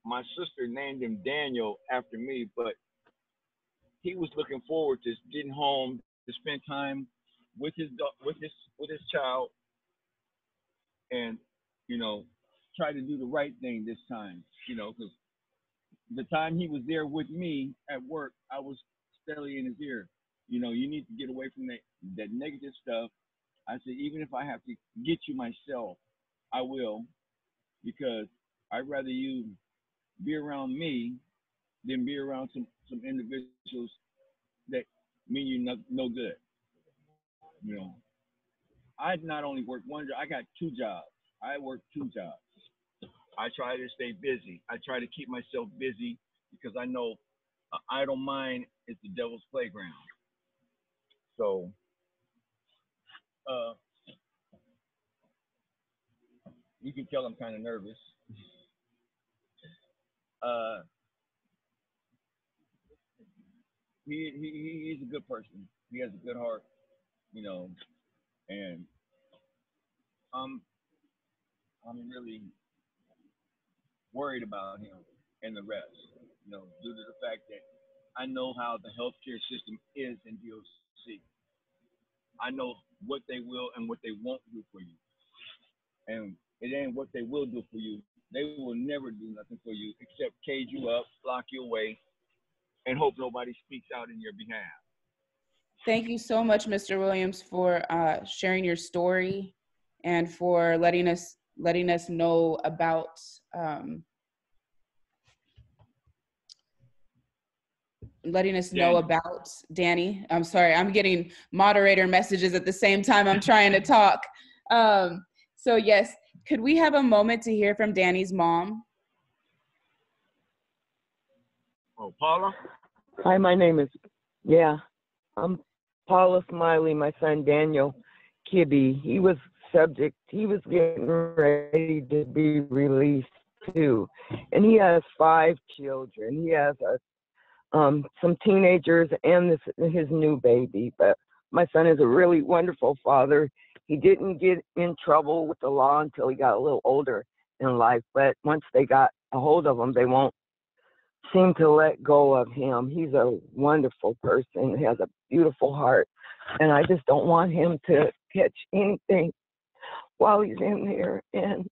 my sister named him Daniel after me, but he was looking forward to getting home to spend time with his with his with his child, and you know, try to do the right thing this time. You know, because the time he was there with me at work, I was steadily in his ear. You know, you need to get away from that that negative stuff I said, even if I have to get you myself, I will, because I'd rather you be around me than be around some, some individuals that mean you no, no good. You know, I not only work one job, I got two jobs. I work two jobs. I try to stay busy. I try to keep myself busy because I know an idle mind is the devil's playground. So, uh, you can tell I'm kind of nervous. Uh, he, he he's a good person. He has a good heart, you know, and I'm I'm really worried about him and the rest, you know, due to the fact that I know how the healthcare system is in DOC. I know what they will and what they won't do for you. And it ain't what they will do for you. They will never do nothing for you except cage you up, lock you away, and hope nobody speaks out in your behalf. Thank you so much, Mr. Williams, for uh, sharing your story and for letting us letting us know about um, letting us know about Danny. I'm sorry, I'm getting moderator messages at the same time I'm trying to talk. Um, so yes, could we have a moment to hear from Danny's mom? Oh, Paula? Hi, my name is, yeah, I'm Paula Smiley, my son Daniel Kibbe. He was subject, he was getting ready to be released too. And he has five children. He has a, um, some teenagers and this, his new baby. But my son is a really wonderful father. He didn't get in trouble with the law until he got a little older in life. But once they got a hold of him, they won't seem to let go of him. He's a wonderful person, he has a beautiful heart, and I just don't want him to catch anything while he's in there. And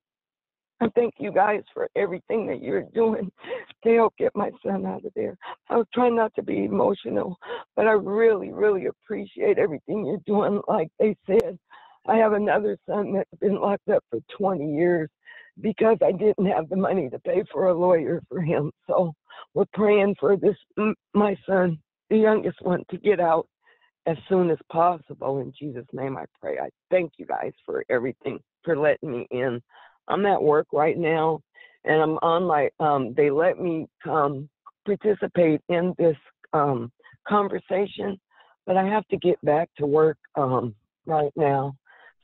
I thank you guys for everything that you're doing to help get my son out of there. I was trying not to be emotional, but I really, really appreciate everything you're doing. Like they said, I have another son that's been locked up for 20 years because I didn't have the money to pay for a lawyer for him. So we're praying for this my son, the youngest one, to get out as soon as possible. In Jesus' name, I pray. I thank you guys for everything for letting me in. I'm at work right now, and I'm on my. Um, they let me um, participate in this um, conversation, but I have to get back to work um, right now.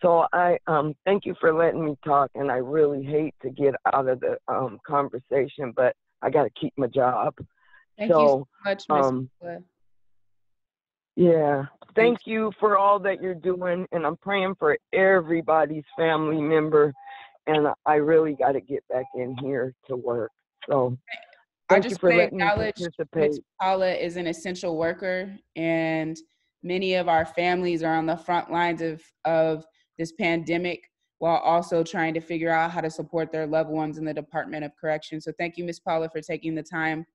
So I um, thank you for letting me talk, and I really hate to get out of the um, conversation, but I got to keep my job. Thank you so so much, um, yeah, thank you for all that you're doing, and I'm praying for everybody's family member. And I really got to get back in here to work. So I just for want to acknowledge participate. Ms. Paula is an essential worker, and many of our families are on the front lines of, of this pandemic while also trying to figure out how to support their loved ones in the Department of Correction. So thank you, Ms. Paula, for taking the time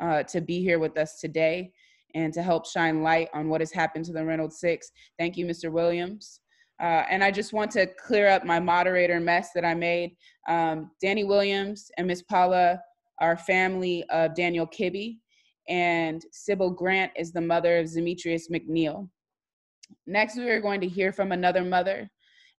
uh, to be here with us today and to help shine light on what has happened to the Reynolds Six. Thank you, Mr. Williams. Uh, and I just want to clear up my moderator mess that I made. Um, Danny Williams and Miss Paula are family of Daniel Kibbe, and Sybil Grant is the mother of Demetrius McNeil. Next, we are going to hear from another mother,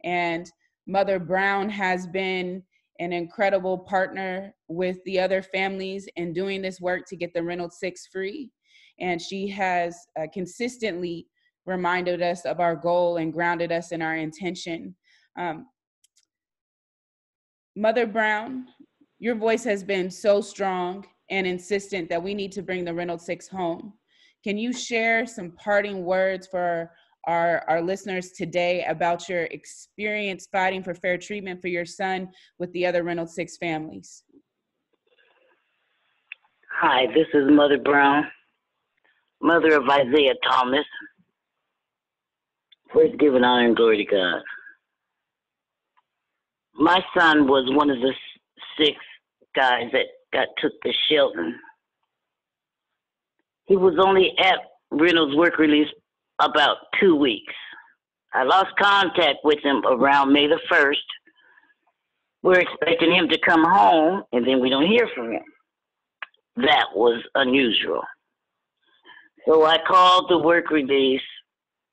and Mother Brown has been an incredible partner with the other families in doing this work to get the Reynolds Six free. and she has uh, consistently reminded us of our goal and grounded us in our intention. Um, Mother Brown, your voice has been so strong and insistent that we need to bring the Reynolds Six home. Can you share some parting words for our, our listeners today about your experience fighting for fair treatment for your son with the other Reynolds Six families? Hi, this is Mother Brown, mother of Isaiah Thomas. First, giving honor and glory to God. My son was one of the six guys that got took to Shelton. He was only at Reynolds work release about two weeks. I lost contact with him around May the 1st. We're expecting him to come home, and then we don't hear from him. That was unusual. So I called the work release.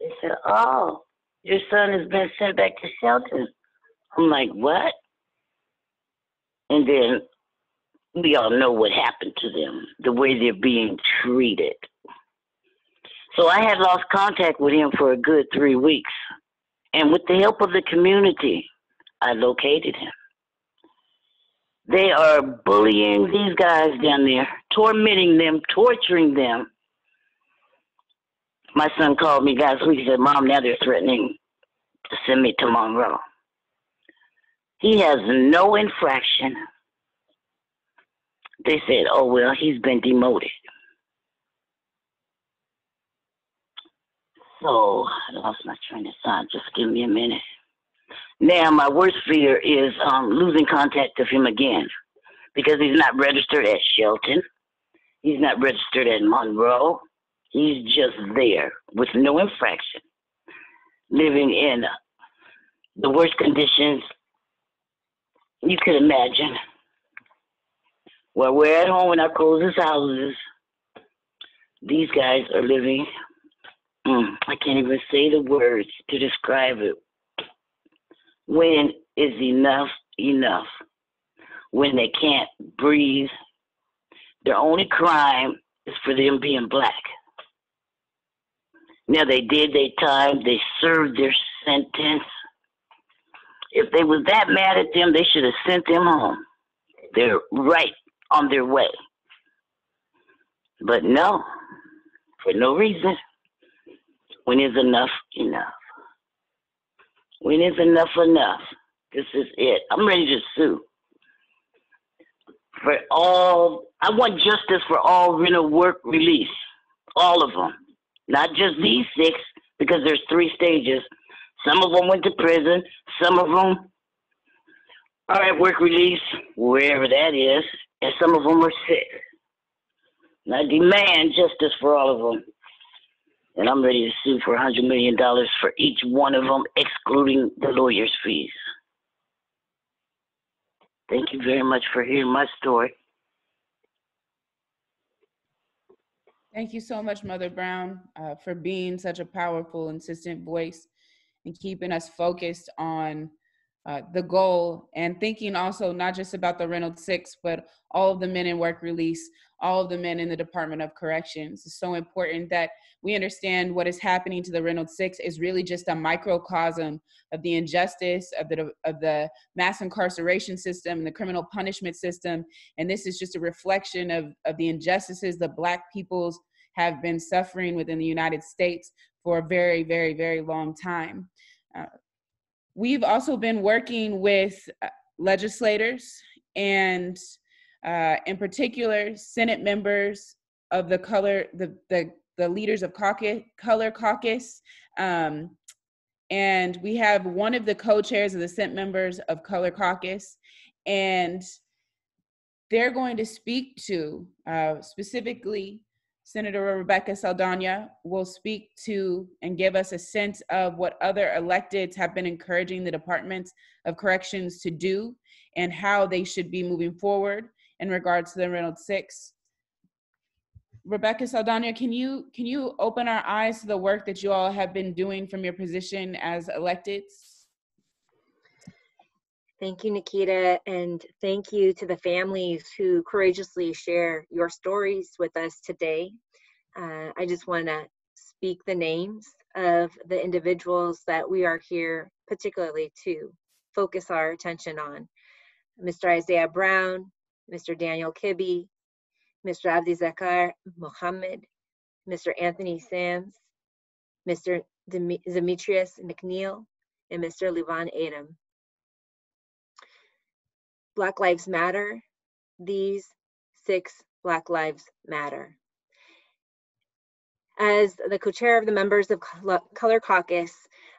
They said, Oh, your son has been sent back to Shelton. I'm like, What? And then we all know what happened to them, the way they're being treated. So I had lost contact with him for a good three weeks. And with the help of the community, I located him. They are bullying these guys down there, tormenting them, torturing them. My son called me last week and said, Mom, now they're threatening to send me to Monroe. He has no infraction. They said, oh, well, he's been demoted. So I lost my train of thought. Just give me a minute. Now, my worst fear is um, losing contact of him again because he's not registered at Shelton. He's not registered at Monroe. He's just there with no infraction, living in the worst conditions you could imagine. Well, we're at home in our closest houses. These guys are living, mm, I can't even say the words to describe it. When is enough enough? When they can't breathe. Their only crime is for them being black. Now they did their time, they served their sentence. If they was that mad at them, they should have sent them home. They're right on their way. But no, for no reason. When is enough enough? When is enough enough? This is it. I'm ready to sue. For all, I want justice for all Reynolds work release. All of them. Not just these six, because there's three stages. Some of them went to prison. Some of them are at work release, wherever that is and some of them are sick. And I demand justice for all of them. And I'm ready to sue for $100 million for each one of them, excluding the lawyer's fees. Thank you very much for hearing my story. Thank you so much, Mother Brown, uh, for being such a powerful, insistent voice and keeping us focused on uh, the goal and thinking also not just about the Reynolds Six, but all of the men in work release, all of the men in the Department of Corrections. It's so important that we understand what is happening to the Reynolds Six is really just a microcosm of the injustice of the of the mass incarceration system and the criminal punishment system, and this is just a reflection of of the injustices that Black peoples have been suffering within the United States for a very, very, very long time. Uh, we've also been working with uh, legislators and uh, in particular senate members of the color the the, the leaders of caucus color caucus. Um, and we have one of the co-chairs of the senate members of color caucus and they're going to speak to uh, specifically Senator Rebecca Saldana will speak to and give us a sense of what other electeds have been encouraging the departments of corrections to do and how they should be moving forward in regards to the Reynolds Six. Rebecca Saldana, can you can you open our eyes to the work that you all have been doing from your position as electeds? Thank you, Nikita, and thank you to the families who courageously share your stories with us today. uh, I just want to speak the names of the individuals that we are here particularly to focus our attention on. Mr. Isaiah Brown, Mr. Daniel Kibbe, Mr. Abdi Zakar Mohammed, Mr. Anthony Sams, Mr. Demetrius McNeil, and Mr. Liban Adam. Black Lives Matter, these six Black Lives Matter. As the co-chair of the members of Color Caucus,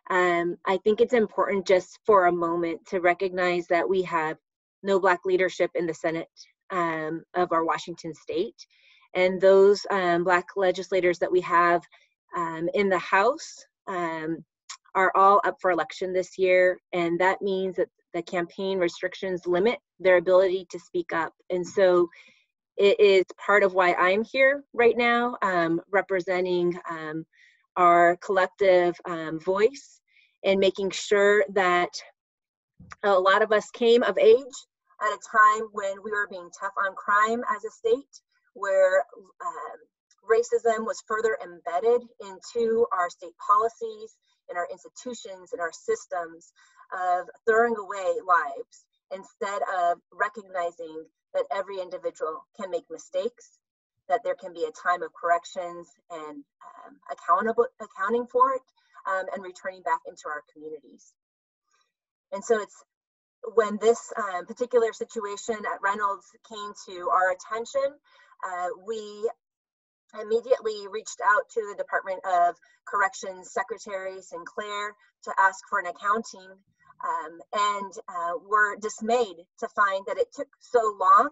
um, I think it's important just for a moment to recognize that we have no Black leadership in the Senate um, of our Washington state. And those um, Black legislators that we have um, in the House um, are all up for election this year. And that means that the campaign restrictions limit their ability to speak up. And so it is part of why I'm here right now, um, representing um, our collective um, voice and making sure that a lot of us came of age at a time when we were being tough on crime as a state, where um, racism was further embedded into our state policies, in our institutions, in our systems of throwing away lives instead of recognizing that every individual can make mistakes, that there can be a time of corrections and um, accountable accounting for it, um, and returning back into our communities. And so it's when this um, particular situation at Reynolds came to our attention, uh, we immediately reached out to the Department of Corrections Secretary Sinclair to ask for an accounting um, and uh, were dismayed to find that it took so long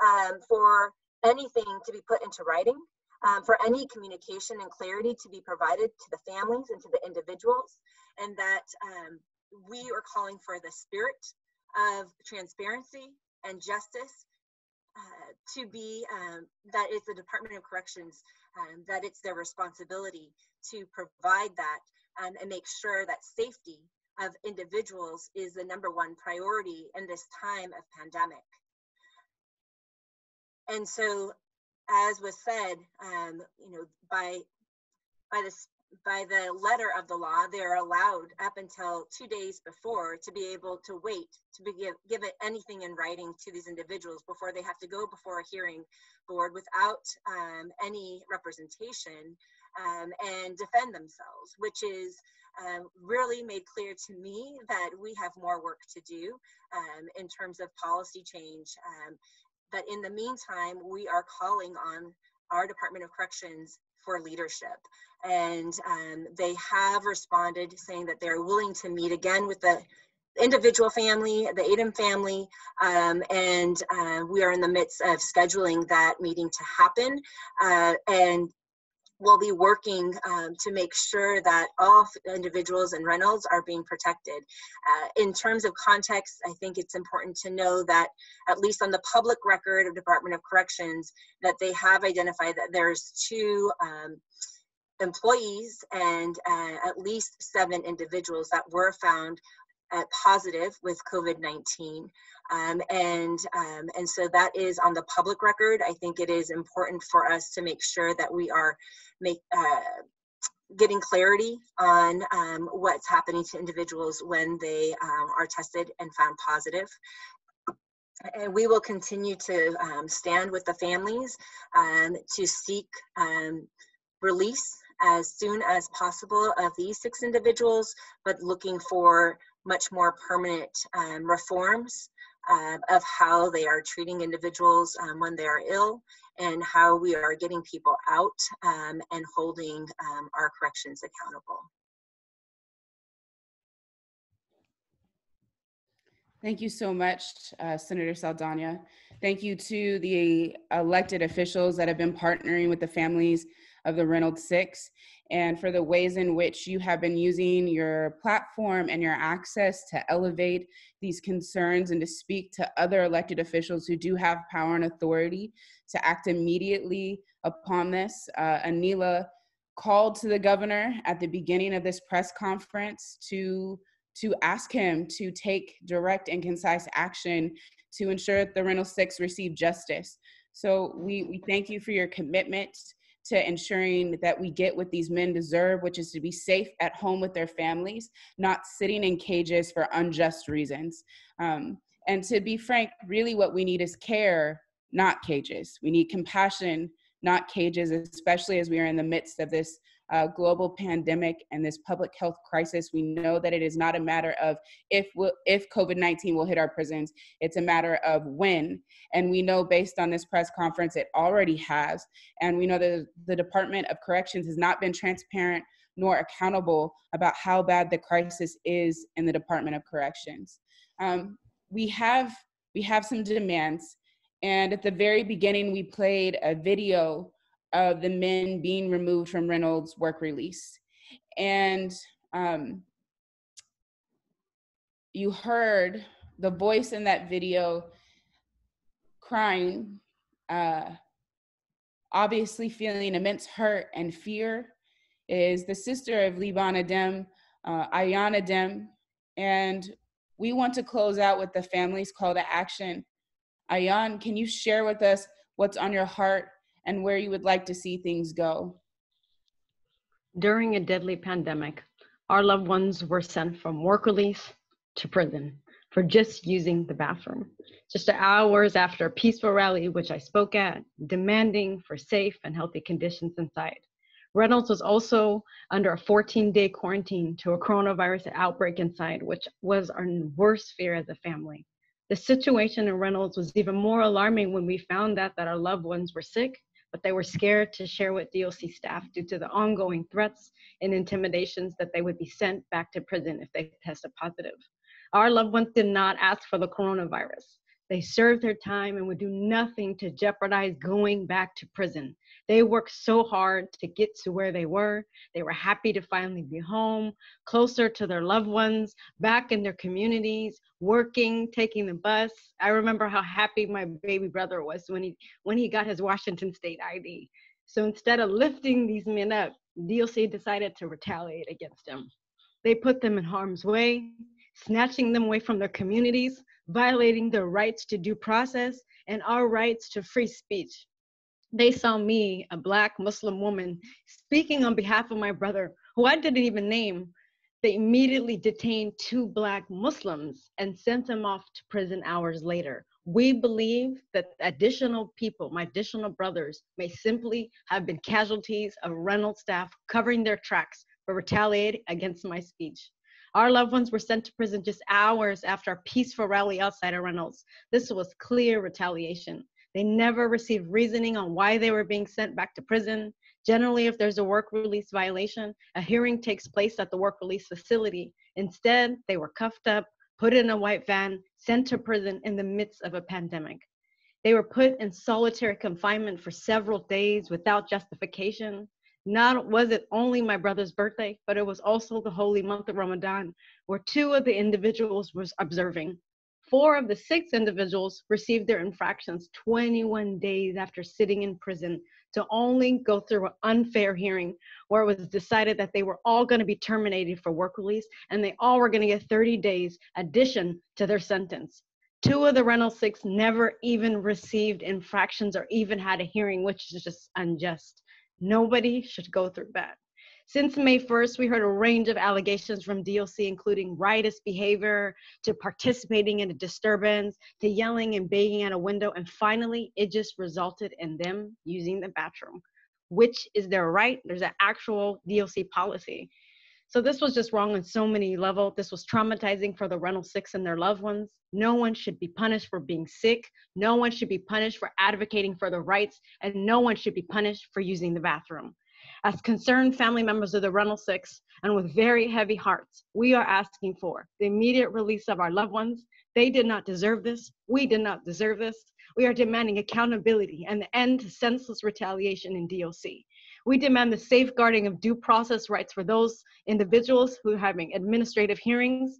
um, for anything to be put into writing, um, for any communication and clarity to be provided to the families and to the individuals, and that um, we are calling for the spirit of transparency and justice uh, to be um, it's the Department of Corrections um, that it's their responsibility to provide that um, and make sure that safety of individuals is the number one priority in this time of pandemic. And so, as was said, um, you know, by by this by the letter of the law, they're allowed up until two days before to be able to wait to be give, give it anything in writing to these individuals before they have to go before a hearing board without um, any representation um, and defend themselves, which is um, really made clear to me that we have more work to do um, in terms of policy change. Um, but in the meantime, we are calling on our Department of Corrections for leadership. And um, they have responded saying that they're willing to meet again with the individual family, the Adam family, um, and uh, we are in the midst of scheduling that meeting to happen. Uh, and we'll be working um, to make sure that all individuals and Reynolds are being protected. Uh, in terms of context, I think it's important to know that at least on the public record of Department of Corrections, that they have identified that there's two um, employees and uh, at least seven individuals that were found uh, positive with COVID-19. Um, and, um, and so that is on the public record. I think it is important for us to make sure that we are make, uh, getting clarity on um, what's happening to individuals when they um, are tested and found positive. And we will continue to um, stand with the families um, to seek release as soon as possible of these six individuals, but looking for much more permanent um, reforms uh, of how they are treating individuals um, when they are ill and how we are getting people out um, and holding um, our corrections accountable. Thank you so much, uh, Senator Saldana. Thank you to the elected officials that have been partnering with the families of the Reynolds Six and for the ways in which you have been using your platform and your access to elevate these concerns and to speak to other elected officials who do have power and authority to act immediately upon this. Uh, Anila called to the governor at the beginning of this press conference to to ask him to take direct and concise action to ensure that the Reynolds Six receive justice. So we, we thank you for your commitment to ensuring that we get what these men deserve, which is to be safe at home with their families, not sitting in cages for unjust reasons. Um, and to be frank, really what we need is care, not cages. We need compassion, not cages, especially as we are in the midst of this uh, global pandemic and this public health crisis. We know that it is not a matter of if we'll, if COVID-19 will hit our prisons. It's a matter of when. And we know based on this press conference, it already has. And we know that the Department of Corrections has not been transparent nor accountable about how bad the crisis is in the Department of Corrections. Um, we have we have some demands, and at the very beginning, we played a video of the men being removed from Reynolds' work release. And um, you heard the voice in that video crying, uh, obviously feeling immense hurt and fear, is the sister of Liban Adem, uh, Ayan Adem. And we want to close out with the family's call to action. Ayan, can you share with us what's on your heart and where you would like to see things go. During a deadly pandemic, our loved ones were sent from work release to prison for just using the bathroom. Just hours after a peaceful rally, which I spoke at, demanding for safe and healthy conditions inside. Reynolds was also under a 14 day quarantine to a coronavirus outbreak inside, which was our worst fear as a family. The situation in Reynolds was even more alarming when we found out that our loved ones were sick but they were scared to share with DOC staff due to the ongoing threats and intimidations that they would be sent back to prison if they tested positive. Our loved ones did not ask for the coronavirus. They served their time and would do nothing to jeopardize going back to prison. They worked so hard to get to where they were. They were happy to finally be home, closer to their loved ones, back in their communities, working, taking the bus. I remember how happy my baby brother was when he when he got his Washington state ID. So instead of lifting these men up, DOC decided to retaliate against them. They put them in harm's way, snatching them away from their communities, violating their rights to due process and our rights to free speech. They saw me, a Black Muslim woman, speaking on behalf of my brother, who I didn't even name. They immediately detained two Black Muslims and sent them off to prison hours later. We believe that additional people, my additional brothers, may simply have been casualties of Reynolds staff covering their tracks for retaliating against my speech. Our loved ones were sent to prison just hours after a peaceful rally outside of Reynolds. This was clear retaliation. They never received reasoning on why they were being sent back to prison. Generally, if there's a work release violation, a hearing takes place at the work release facility. Instead, they were cuffed up, put in a white van, sent to prison in the midst of a pandemic. They were put in solitary confinement for several days without justification. Not was it only my brother's birthday, but it was also the holy month of Ramadan, where two of the individuals was observing. Four of the six individuals received their infractions 21 days after sitting in prison to only go through an unfair hearing where it was decided that they were all going to be terminated for work release and they all were going to get 30 days addition to their sentence. Two of the Reynolds Six never even received infractions or even had a hearing, which is just unjust. Nobody should go through that. Since May 1st, we heard a range of allegations from DOC, including riotous behavior, to participating in a disturbance, to yelling and banging at a window, and finally, it just resulted in them using the bathroom, which is their right. There's an actual DOC policy. So this was just wrong on so many levels. This was traumatizing for the Reynolds Six and their loved ones. No one should be punished for being sick. No one should be punished for advocating for their rights, and no one should be punished for using the bathroom. As concerned family members of the Reynolds Six, and with very heavy hearts, we are asking for the immediate release of our loved ones. They did not deserve this. We did not deserve this. We are demanding accountability and the end to senseless retaliation in DOC. We demand the safeguarding of due process rights for those individuals who are having administrative hearings.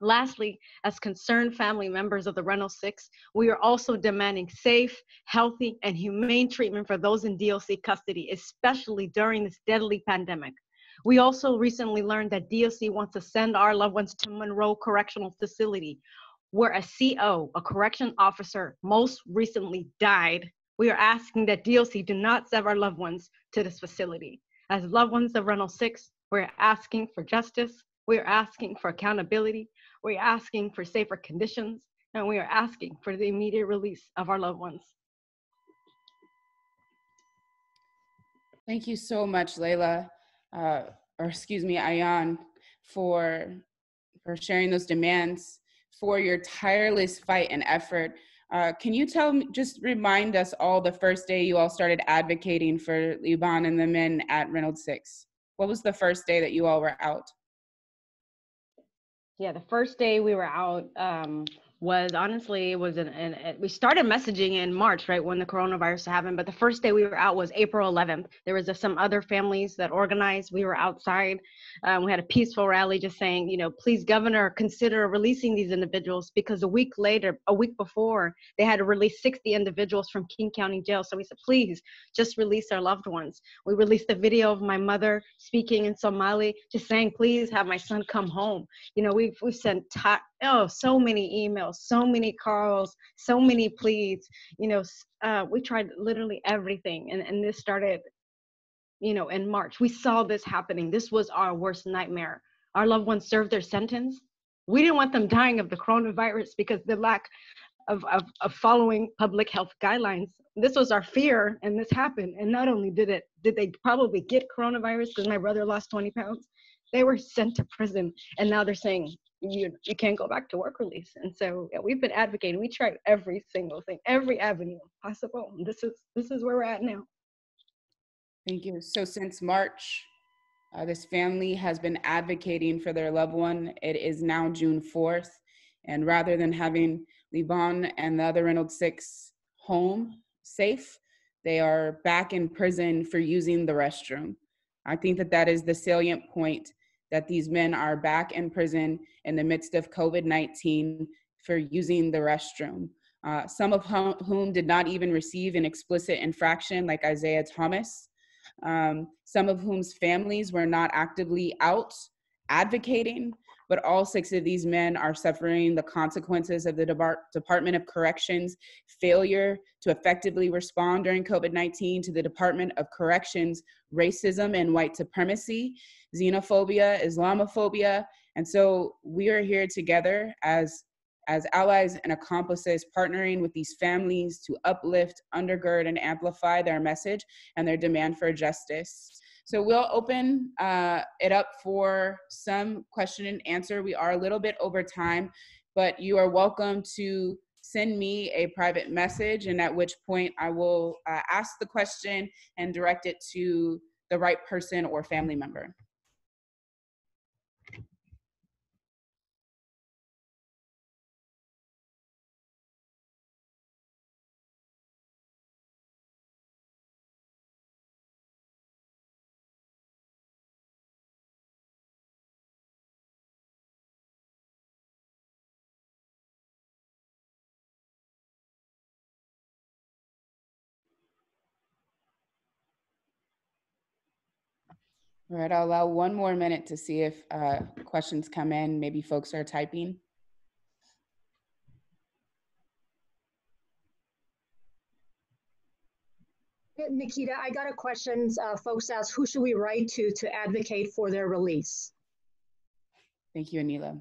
Lastly, as concerned family members of the Reynolds Six, we are also demanding safe, healthy, and humane treatment for those in DOC custody, especially during this deadly pandemic. We also recently learned that DOC wants to send our loved ones to Monroe Correctional Facility, where a CO, a correction officer, most recently died We are asking that DOC do not send our loved ones to this facility. As loved ones of Reynolds 6, we're asking for justice. We are asking for accountability. We're asking for safer conditions. And we are asking for the immediate release of our loved ones. Thank you so much, Layla, uh, or excuse me, Ayan, for for sharing those demands, for your tireless fight and effort. Uh, can you tell just remind us all the first day you all started advocating for Liban and the men at Reynolds Six? What was the first day that you all were out? Yeah, the first day we were out, um, was honestly it was an, an, an, we started messaging in march right when the coronavirus happened but the first day we were out was april 11th there was a, some other families that organized. We were outside. Um, we had a peaceful rally just saying you know please governor consider releasing these individuals because a week later a week before they had to release 60 individuals from king county jail. So we said please just release our loved ones. We released a video of my mother speaking in somali just saying please have my son come home. You know we've, we've sent oh so many emails so many calls so many pleas you know uh, we tried literally everything and, and this started you know in march. We saw this happening. This was our worst nightmare. Our loved ones served their sentence. We didn't want them dying of the coronavirus because the lack of, of, of following public health guidelines. This was our fear and this happened. And not only did it did they probably get coronavirus because my brother lost 20 pounds they were sent to prison. And now they're saying you you can't go back to work release. And so yeah, we've been advocating. We tried every single thing, every avenue possible. This is this is where we're at now. Thank you. So since March, uh, this family has been advocating for their loved one. It is now June 4th. And rather than having Liban and the other Reynolds Six home safe, they are back in prison for using the restroom. I think that that is the salient point that these men are back in prison in the midst of COVID 19 for using the restroom. Uh, some of whom did not even receive an explicit infraction, like Isaiah Thomas. Um, some of whom's families were not actively out advocating, but all six of these men are suffering the consequences of the Department of Corrections failure to effectively respond during COVID 19 to the Department of Corrections racism and white supremacy, xenophobia, Islamophobia. And so we are here together as as allies and accomplices partnering with these families to uplift, undergird, and amplify their message and their demand for justice. So we'll open uh, it up for some question and answer. We are a little bit over time, but you are welcome to send me a private message, and at which point I will uh, ask the question and direct it to the right person or family member. All right, I'll allow one more minute to see if uh, questions come in. Maybe folks are typing. Nikita, I got a question. Uh, folks ask, who should we write to to advocate for their release? Thank you, Anila.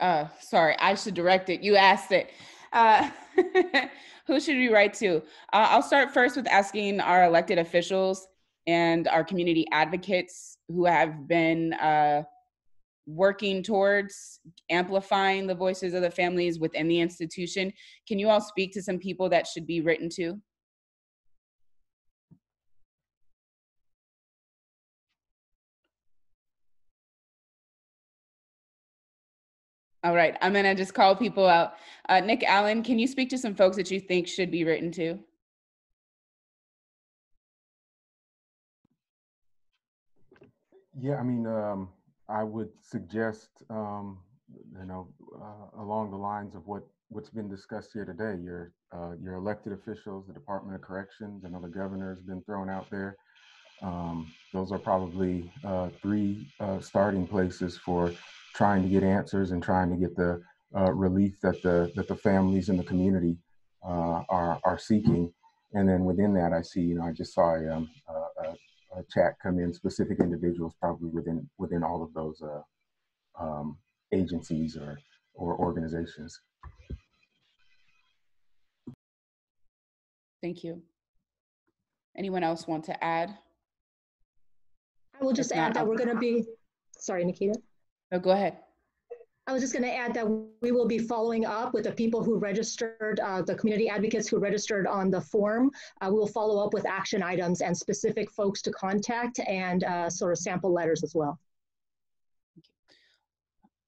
Uh, sorry, I should direct it. You asked it. Uh, who should we write to? Uh, I'll start first with asking our elected officials and our community advocates who have been uh, working towards amplifying the voices of the families within the institution. Can you all speak to some people that should be written to? All right, I'm gonna just call people out. Uh, Nick Allen, can you speak to some folks that you think should be written to? Yeah, I mean, um, I would suggest, um, you know, uh, along the lines of what what's been discussed here today. Your uh, your elected officials, the Department of Corrections. I know the governor has been thrown out there. Um, those are probably uh, three uh, starting places for trying to get answers and trying to get the uh, relief that the that the families in the community uh, are are seeking. And then within that, I see, you know, I just saw a, um, a, a chat come in, specific individuals probably within within all of those uh, um, agencies or or organizations. Thank you. Anyone else want to add? I will just add that we're going to be, sorry, Nikita. No, go ahead. I was just going to add that we will be following up with the people who registered, uh, the community advocates who registered on the form. Uh, we'll follow up with action items and specific folks to contact and uh, sort of sample letters as well.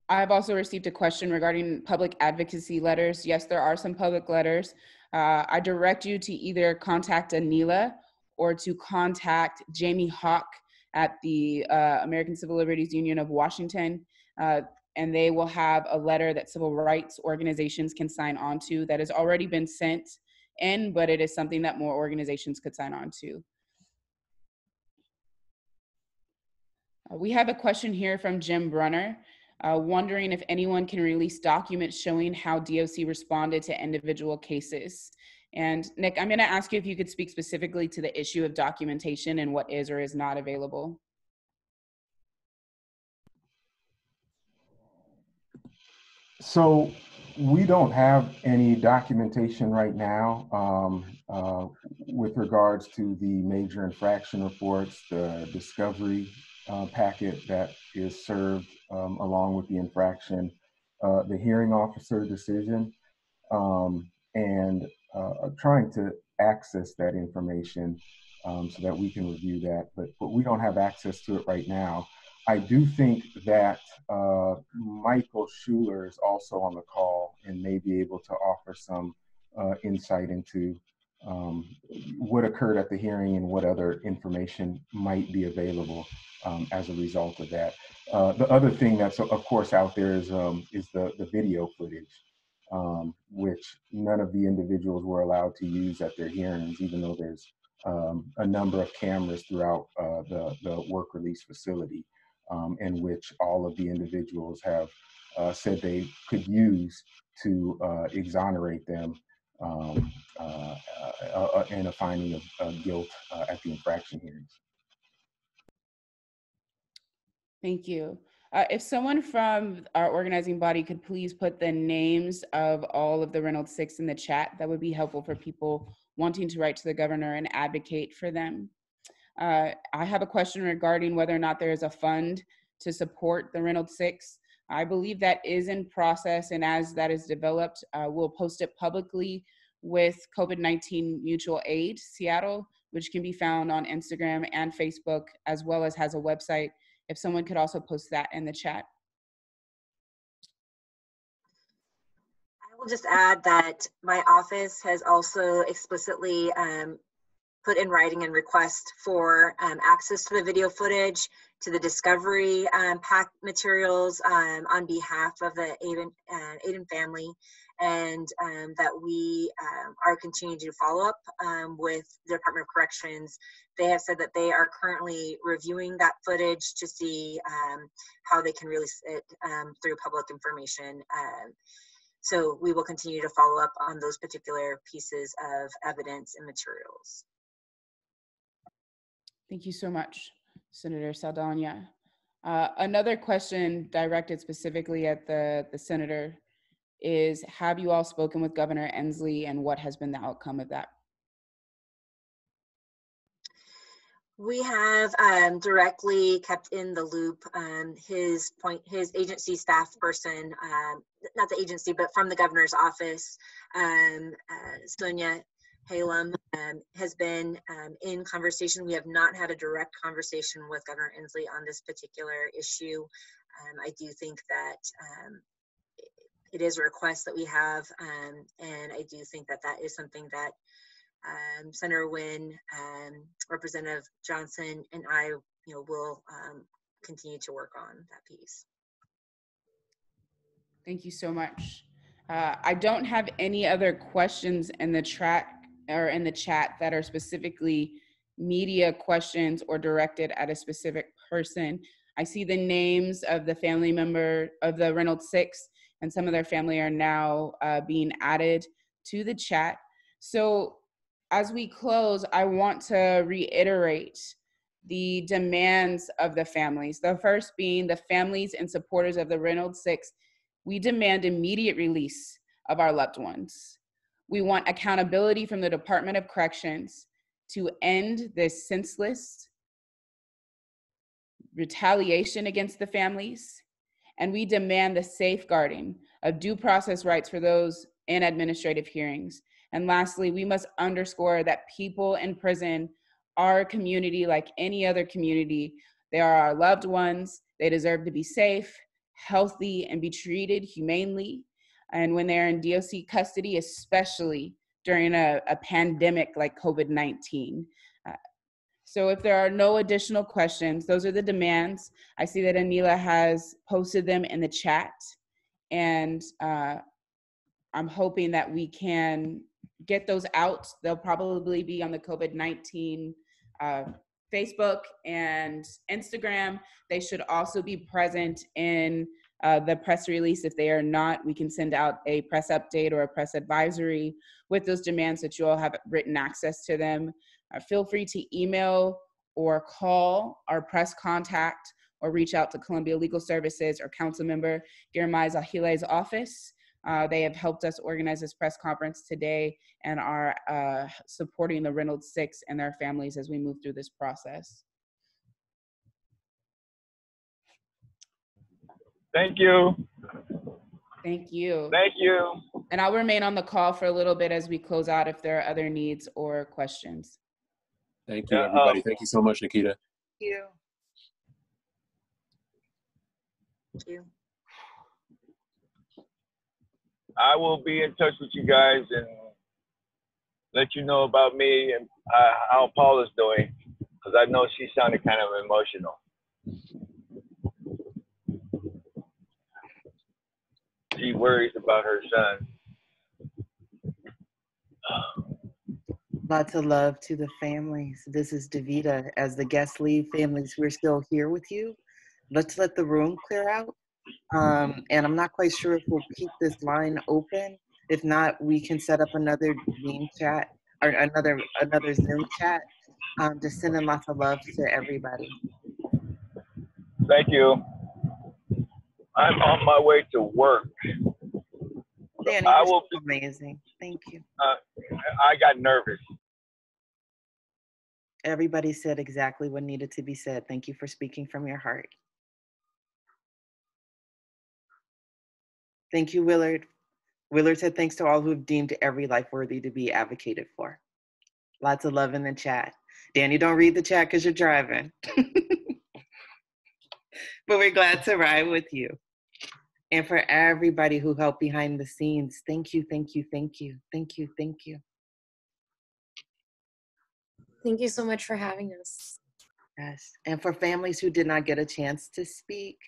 I've also received a question regarding public advocacy letters. Yes, there are some public letters. Uh, I direct you to either contact Anila or to contact Jaime Hawk at the uh, American Civil Liberties Union of Washington. Uh, and they will have a letter that civil rights organizations can sign on to that has already been sent in, but it is something that more organizations could sign on to. Uh, we have a question here from Jim Brunner, uh, wondering if anyone can release documents showing how DOC responded to individual cases. And Nick, I'm going to ask you if you could speak specifically to the issue of documentation and what is or is not available. So we don't have any documentation right now um, uh, with regards to the major infraction reports, the discovery uh, packet that is served um, along with the infraction, uh, the hearing officer decision, um, and uh, trying to access that information um, so that we can review that. But, but we don't have access to it right now. I do think that uh, Michael Schuler is also on the call and may be able to offer some uh, insight into um, what occurred at the hearing and what other information might be available um, as a result of that. Uh, the other thing that's of course out there is um, is the the video footage, um, which none of the individuals were allowed to use at their hearings, even though there's um, a number of cameras throughout uh, the the work release facility um, in which all of the individuals have uh, said they could use to uh, exonerate them um, uh, uh, in a finding of uh, guilt uh, at the infraction hearings. Thank you. Uh, if someone from our organizing body could please put the names of all of the Reynolds Six in the chat, that would be helpful for people wanting to write to the governor and advocate for them. Uh, I have a question regarding whether or not there is a fund to support the Reynolds Six. I believe that is in process, and as that is developed, uh, we'll post it publicly with COVID 19 Mutual Aid Seattle, which can be found on Instagram and Facebook, as well as has a website. If someone could also post that in the chat. I will just add that my office has also explicitly um, put in writing and request for um, access to the video footage, to the discovery um, pack materials um, on behalf of the Adem, uh, Adem family, and um, that we um, are continuing to follow up um, with the Department of Corrections. They have said that they are currently reviewing that footage to see um, how they can release it through public information. so we will continue to follow up on those particular pieces of evidence and materials. Thank you so much, Senator Saldana. Uh, another question directed specifically at the, the senator is, have you all spoken with Governor Inslee and what has been the outcome of that? We have um, directly kept in the loop um, his point, his agency staff person, um, not the agency, but from the governor's office, um, uh, Sonia Halem um, has been um, in conversation. We have not had a direct conversation with Governor Inslee on this particular issue. Um, I do think that it is a request that we have, um, and I do think that that is something that um, Senator Nguyen, Representative Johnson, and I, you know, will continue to work on that piece. Thank you so much. Uh, I don't have any other questions in the track or in the chat that are specifically media questions or directed at a specific person. I see the names of the family member of the Reynolds Six and some of their family are now uh, being added to the chat. So as we close, I want to reiterate the demands of the families. The first being the families and supporters of the Reynolds Six. We demand immediate release of our loved ones. We want accountability from the Department of Corrections to end this senseless retaliation against the families. And we demand the safeguarding of due process rights for those in administrative hearings. And lastly, we must underscore that people in prison are a community like any other community. They are our loved ones. They deserve to be safe, healthy, and be treated humanely. And when they're in DOC custody, especially during a, a pandemic like COVID 19. So, if there are no additional questions, those are the demands. I see that Anila has posted them in the chat. And uh, I'm hoping that we can get those out. They'll probably be on the COVID 19 uh, Facebook and Instagram. They should also be present in uh, the press release. If they are not, we can send out a press update or a press advisory with those demands that you all have written access to them. Uh, feel free to email or call our press contact or reach out to Columbia Legal Services or Council Member Girmay Zahilay's office. Uh, they have helped us organize this press conference today and are uh, supporting the Reynolds Six and their families as we move through this process. Thank you. Thank you. Thank you. And I'll remain on the call for a little bit as we close out if there are other needs or questions. Thank you, everybody. Thank you so much, Nikita. Thank you. Thank you. I will be in touch with you guys and let you know about me and uh, how Paula's doing, because I know she sounded kind of emotional. She worries about her son. Lots of love to the families. This is Davita. As the guests leave, families, we're still here with you. Let's let the room clear out. Um, and I'm not quite sure if we'll keep this line open. If not, we can set up another Zoom chat or another another Zoom chat. Um, just sending lots of love to everybody. Thank you. I'm on my way to work. Danny, I will so amazing. Thank you. Uh, I got nervous. Everybody said exactly what needed to be said. Thank you for speaking from your heart. Thank you, Willard. Willard said thanks to all who've deemed every life worthy to be advocated for. Lots of love in the chat. Danny, don't read the chat because you're driving. but we're glad to ride with you. And for everybody who helped behind the scenes, thank you, thank you, thank you, thank you, thank you. Thank you so much for having us. Yes. And for families who did not get a chance to speak,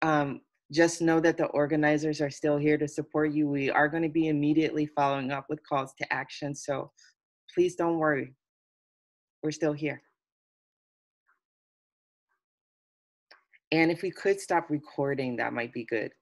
um, just know that the organizers are still here to support you. We are going to be immediately following up with calls to action. So please don't worry. We're still here. And if we could stop recording, that might be good.